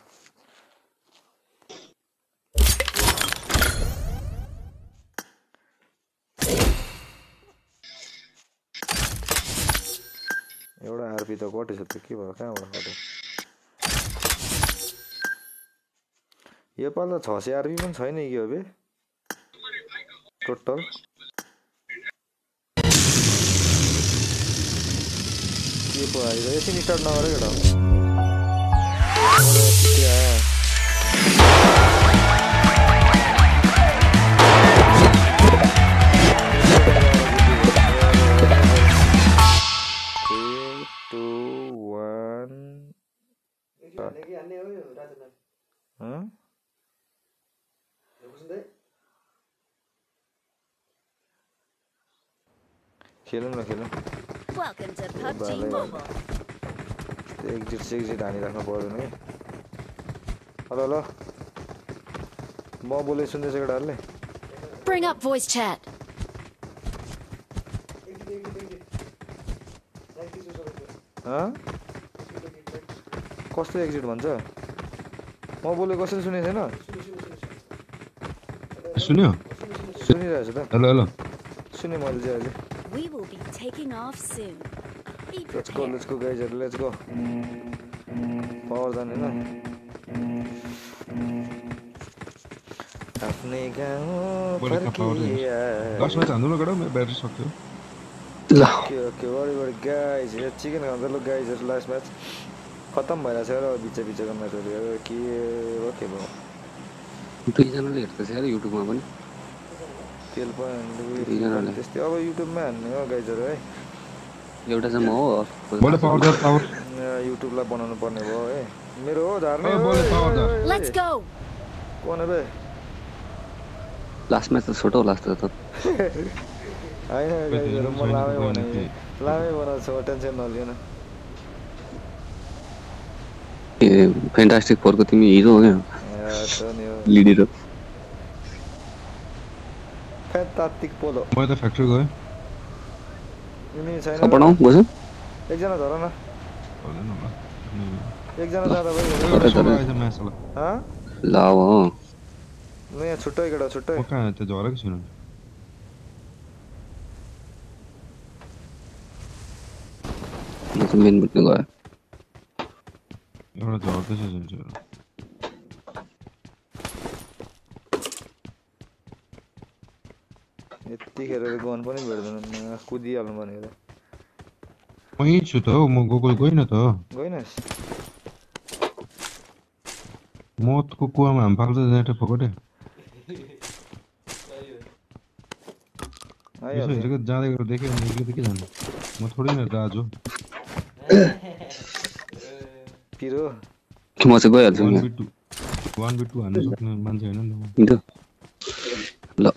एउटा आरपी त कटेछ त के भयो कहाँबाट कट्यो योपालि त छ सय आरपी पनि छैन कि हो बे टोटल हो यो राजेन Huh? बुझ्नु दाइ खेलौँ न खेलौँ Welcome to PUBG Vale. Mobile. त्यो एक्जिट सेक्जिट हानिराख्नु पर्दैन है हेलो हेलो। म बोले सुन्दैछ केटाहरूले Bring up voice chat. कस्तो एक्जिट भन्छ? म बोलेको कसैले सुनेको छैन? सुन्यो? सुनिरहेको छु त। Hello hello. सुने मैले चाहिँ अहिले। We will be taking off soon. Be prepared. Let's go गाइजहरू let's go power जाने होइन आफ्नै गाउँ बोलेको power जान्छ। फर्किया लास्ट म्याच हान्नु न गएर मेरो ब्याट्री सक्यो ल okay okay buddy buddy guys chicken खाँदा ल गाइजहरू लास्ट म्याच खत्तम भइरहेको छ र बिच बिचको म्याचहरू के हो। के भयो दुईजनाले हेर्दैछ अरे युट्युबमा पनि तेल पनि दुईजनाले। त्यस्तै अब युट्युबमा हान्ने हो गाइजहरू है एउटा चाहिँ म हो युट्युबलाई बनाउनु पर्ने भयो है मेरो हो go. कोन बे लास्टमा त छोटो होला जस्तो त होइन गाइजहरू म लामै बनाएँ के? लामै बनाएको छु टेन्सन नलिनु न ए फेन्टास्टिक फोरको तिमी हिरो हो क्या यहाँ त नि हो लिड हिरो फ्यान्टास्टिक पोलो म त फ्याक्ट्री गएँ यिनी छैन सपनाउ गयो एकजना धर न पर्दैन होला एकजना जाँदा भयो एउटा सोह्र तर आएछ म्याच होला हँ ल अब हो ल यहाँ छुट्टै केटा छुट्टै म कहाँ त्यो झरेको छुइनँ म चाहिँ मेन बुट्ने गयो एउटा झर्दैछ जुन चाहिँ यतिखेर गन पनि भेट्दैन कुदिहाल्नु भनेर। वहीँ छु त हौ म गोकुल गइनँ त। गइनस्। मतको कुवामा हाम फाल्छ जाँटे फकटे हिँडेको जाँदै गरेर देख्यो भने एक्लै त के जानु। म थोरै न राज हो। पिरो। म चाहिँ गइहाल्छु वान यहाँ B two one B two हान्नु सक्ने मान्छे होइन नि त म। ल ए छक्कै छ कसले जान्छ बे मलाई मलाई मलाई मलाई त्यो घिन लाग्दो यसको कारण पहिला भन्दै थिएँ। दादा, हेलो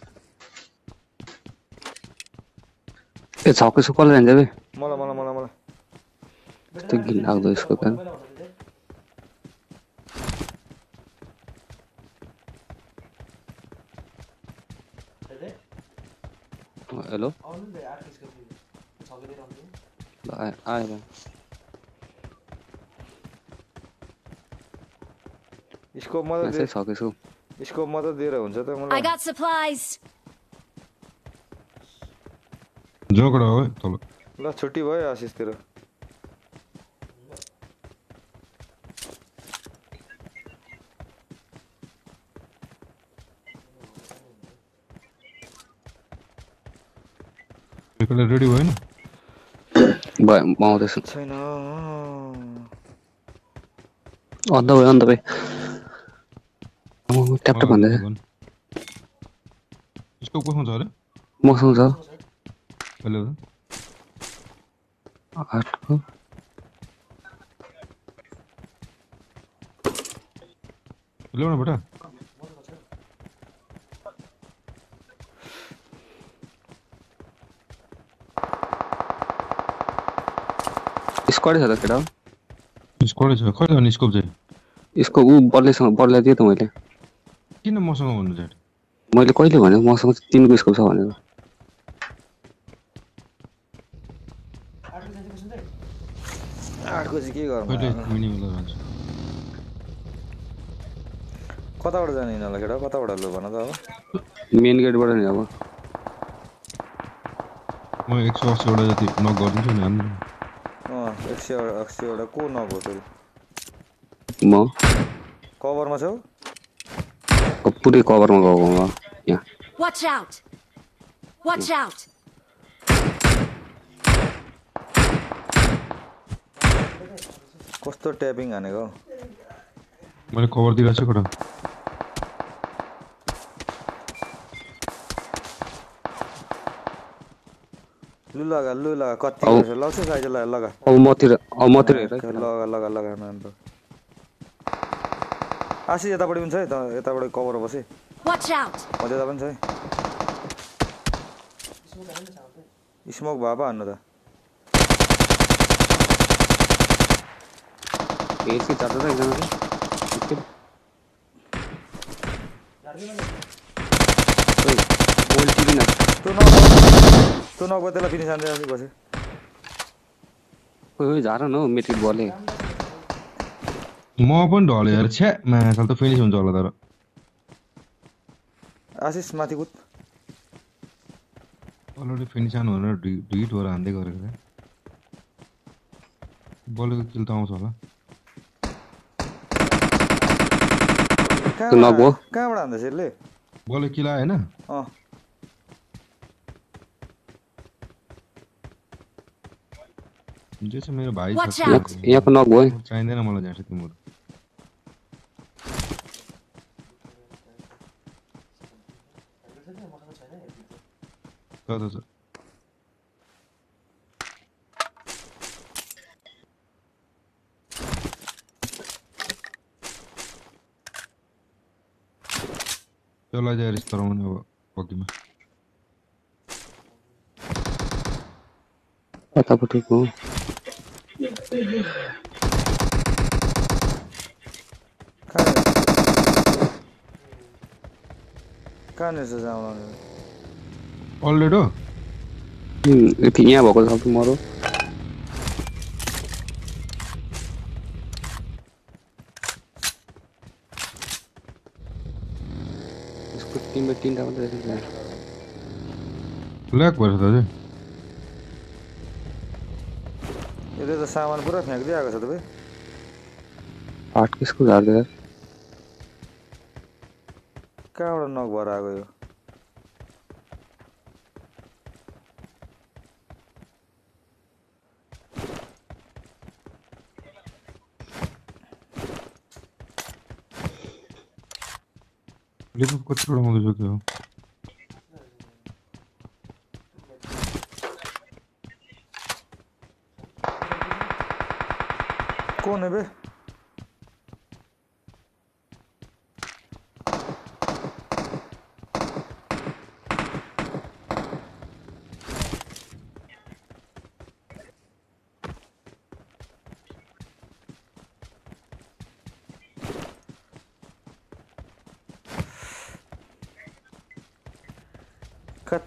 आउनु नि त आठ बिसको फेरि। छ बजीतिर आउनु नि। ल आयो आयो स्कोप मात्रै यहाँ दे चाहिँ छक्कै छु स्कोप मात्रै दिएर हुन्छ त मलाई supplies. झगडा हो है तल ल। छुट्टी भयो आशिषतिर। रेडी भयो नि? भयो म आउँदैछु। छैन। अन्त भयो अन्त भयो। ट्याप ट्याप भन्दैछ। स्कोप कोसँग छ अरे? मसँग छ। कहिले हो आठको ल्याउन बेटा स्क्वाडै छ त केटा स्क्वाडै छ अनि स्कोप चाहिँ यसको ऊ बल्लेसँग बल्ले दिएँ त मैले किन मसँग भन्नु चाहिँ मैले कहिले मसँग तिनको स्कोप छ के जान्छु कताबाट जाने यिनीहरूलाई केटा कताबाट लु भन त अब मेन गेटबाट नि अब म एक सौ अस्सीवटा जति नक गरिदिन्छु नि हान्नु अँ एक सय असीवटा को नभयो फेरि म कभरमा छौ पुरै कभरमा गएको म यहाँ Watch out. Watch out. कस्तो ट्यापिङ हानेको? मैले कभर दिइरहेको छु कटा लु लगा लु लगा कति। गर्छ? लगाउँछ साइज लगा लगा। अब मतिर अब मतिर हेर है। लगा लगा लगा अन्त। आशी यतापट्टि पनि छ है त यतापट्टि कभर बसे। Watch out. म त्यता पनि छ है। स्मोक भए पो हान्नु त। चार्ज त एकजना चाहिँ गोल्ड टिभी न। तँ नगयो तँ नगयो त्यसलाई फिनिस हान्दै आशी बस्यो ओइ ओइ झार न हौ मेट्रिक बलले म पनि ढल्यो यार छ्या। माछाल त फिनिस हुन्छ होला तर। आशिष माथि कुद। अलरेडी फिनिस हानु भनेर ढि- ढिट भएर हान्दै गरेको थिएँ। बलेको किल त आउँछ होला कहाँबाट नगयो। कहाँबाट हान्दैछ यसले बले किल आयो होइन अँ जे छ मेरो भाइ Watch छ out. यहाँ यहाँको नक भयो है चाहिँदैन मलाई झ्यास तिम्रो छ छ छ त्यसलाई चाहिँ रिस गराउने अब पक्कीमा यतापट्टिको कहाँ कहाँनिर छ जाउँ अलरेडी हो उम्, यति यहाँ भएको तिनवटा मात्रै रहेछ ल्याक भएछ दाजु यसले त सामान पुरा फ्याँक्दै आएको छ त भाइ हाट किसको झार्दै कहाँबाट नक भएर आएको यो 꽃으로 먼저 저기요. कौन है बे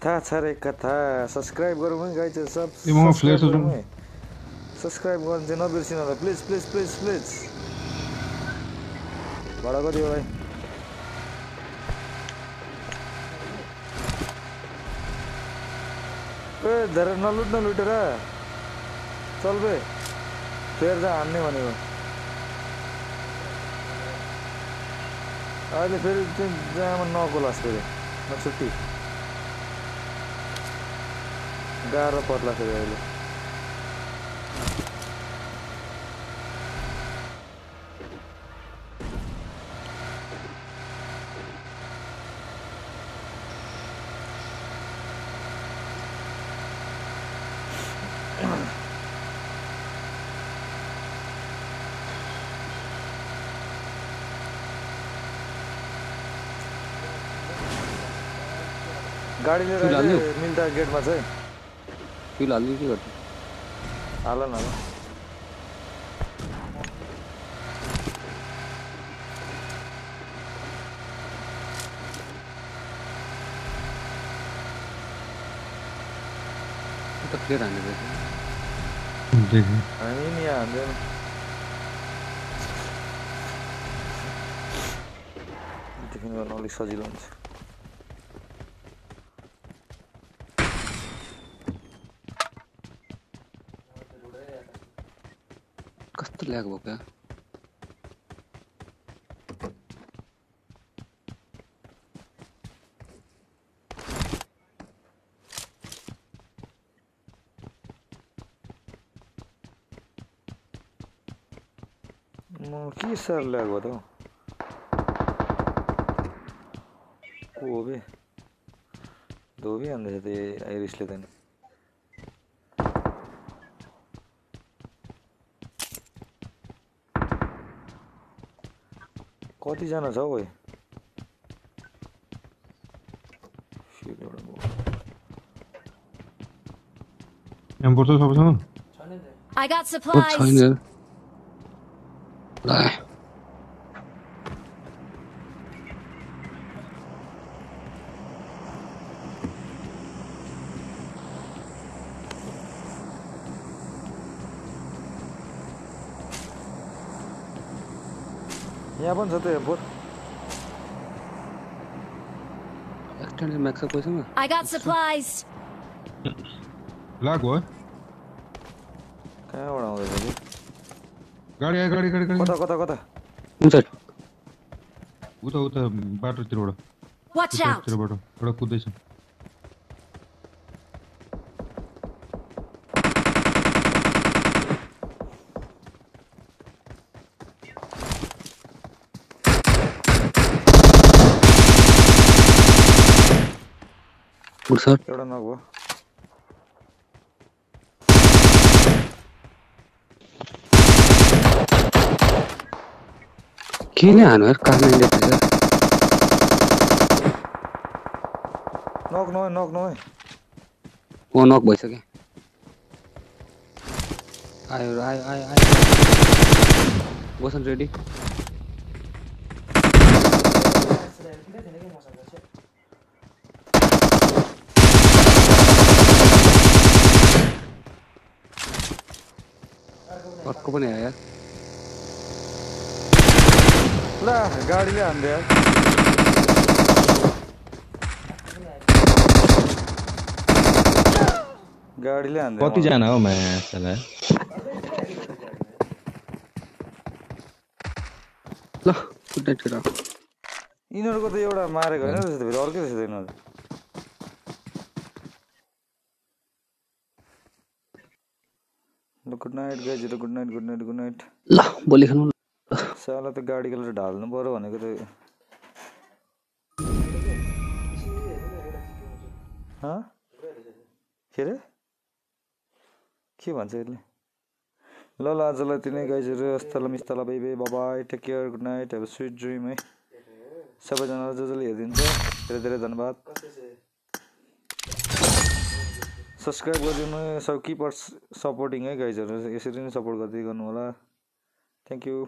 कथा छ रे कथा। सब्सक्राइब गरौँ है गाइज सब सब्सक्राइब गर्नु चाहिँ नबिर्सिनु होला। Please please please please. भाडा कति हो। भाइ ए धेरै नलुट न लुटेर चल बे। फेर त हान्ने भनेको। अहिले फेरि चाहिँ जहाँमा नगोलास् फेरि। न छुट्टी गाह्रो पर्ला फेरि अहिले गाडी लिएर मिल्दा गेटमा चाहिँ फ्युल हाल्नु के गर्नु हाल न त प्लेयर हान्ने रहेछ देखेँ हामी नि यहाँ हान्दैन टिफिन गर्न अलिक सजिलो हुन्छ कस्तो ल्याग भएको क्या म के साह्रो ल्याएको त हौ? को हो बे धोबी हान्दैछ त आइरिसले त नि कतिजना छ हौ ओइ Shit, एउटा bo- यहाँ पर्छ सबैसँग छैन नि त I got ओ supplies. छैन ला यहाँ पनि छ त फोर एक्सटेन्डेड म्याक्स छ कोहीसँग I got supplies. लाग्यो है गाडी आयो गाडी गाडी गाडी। कता कता कता। कुन उता उता बाटोतिरबाट Watch out. तिरबाट एउटा कुद्दैछ गुड सर एउटा नगयो के नै हानु यार रहेछ नक नक नभए। ओ नक भइसक्यो। आयो आयो आयो आयो। बसन रेडी किन थिएन कि मसँग चाहिँ अर्को पनि आयो यार ला गाडीले हान्दे यार गाडीले हान्दे कतिजना हो मायालाई ल यिनीहरूको त एउटा मारेको होइन रहेछ त फेरि अर्कै रहेछ त यिनीहरू night गाइजहरू good night good night good night ल भोलि खानु साला त गाडी गरेर ढाल्नु पऱ्यो भनेको त? के अरे के भन्छ यसले ल ल आजलाई तिनै गाइजहरू हस्तल मिस्तल bye bye bye-bye take care good night have sweet dream है सबैजनालाई जसले हेरिदिन्छ धेरै धेरै धन्यवाद सब्सक्राइब गरिदिनु सब किप सपोर्टिङ है गाइजहरू यसरी नै सपोर्ट गर्दै गर्नु होला थ्याङ्क यू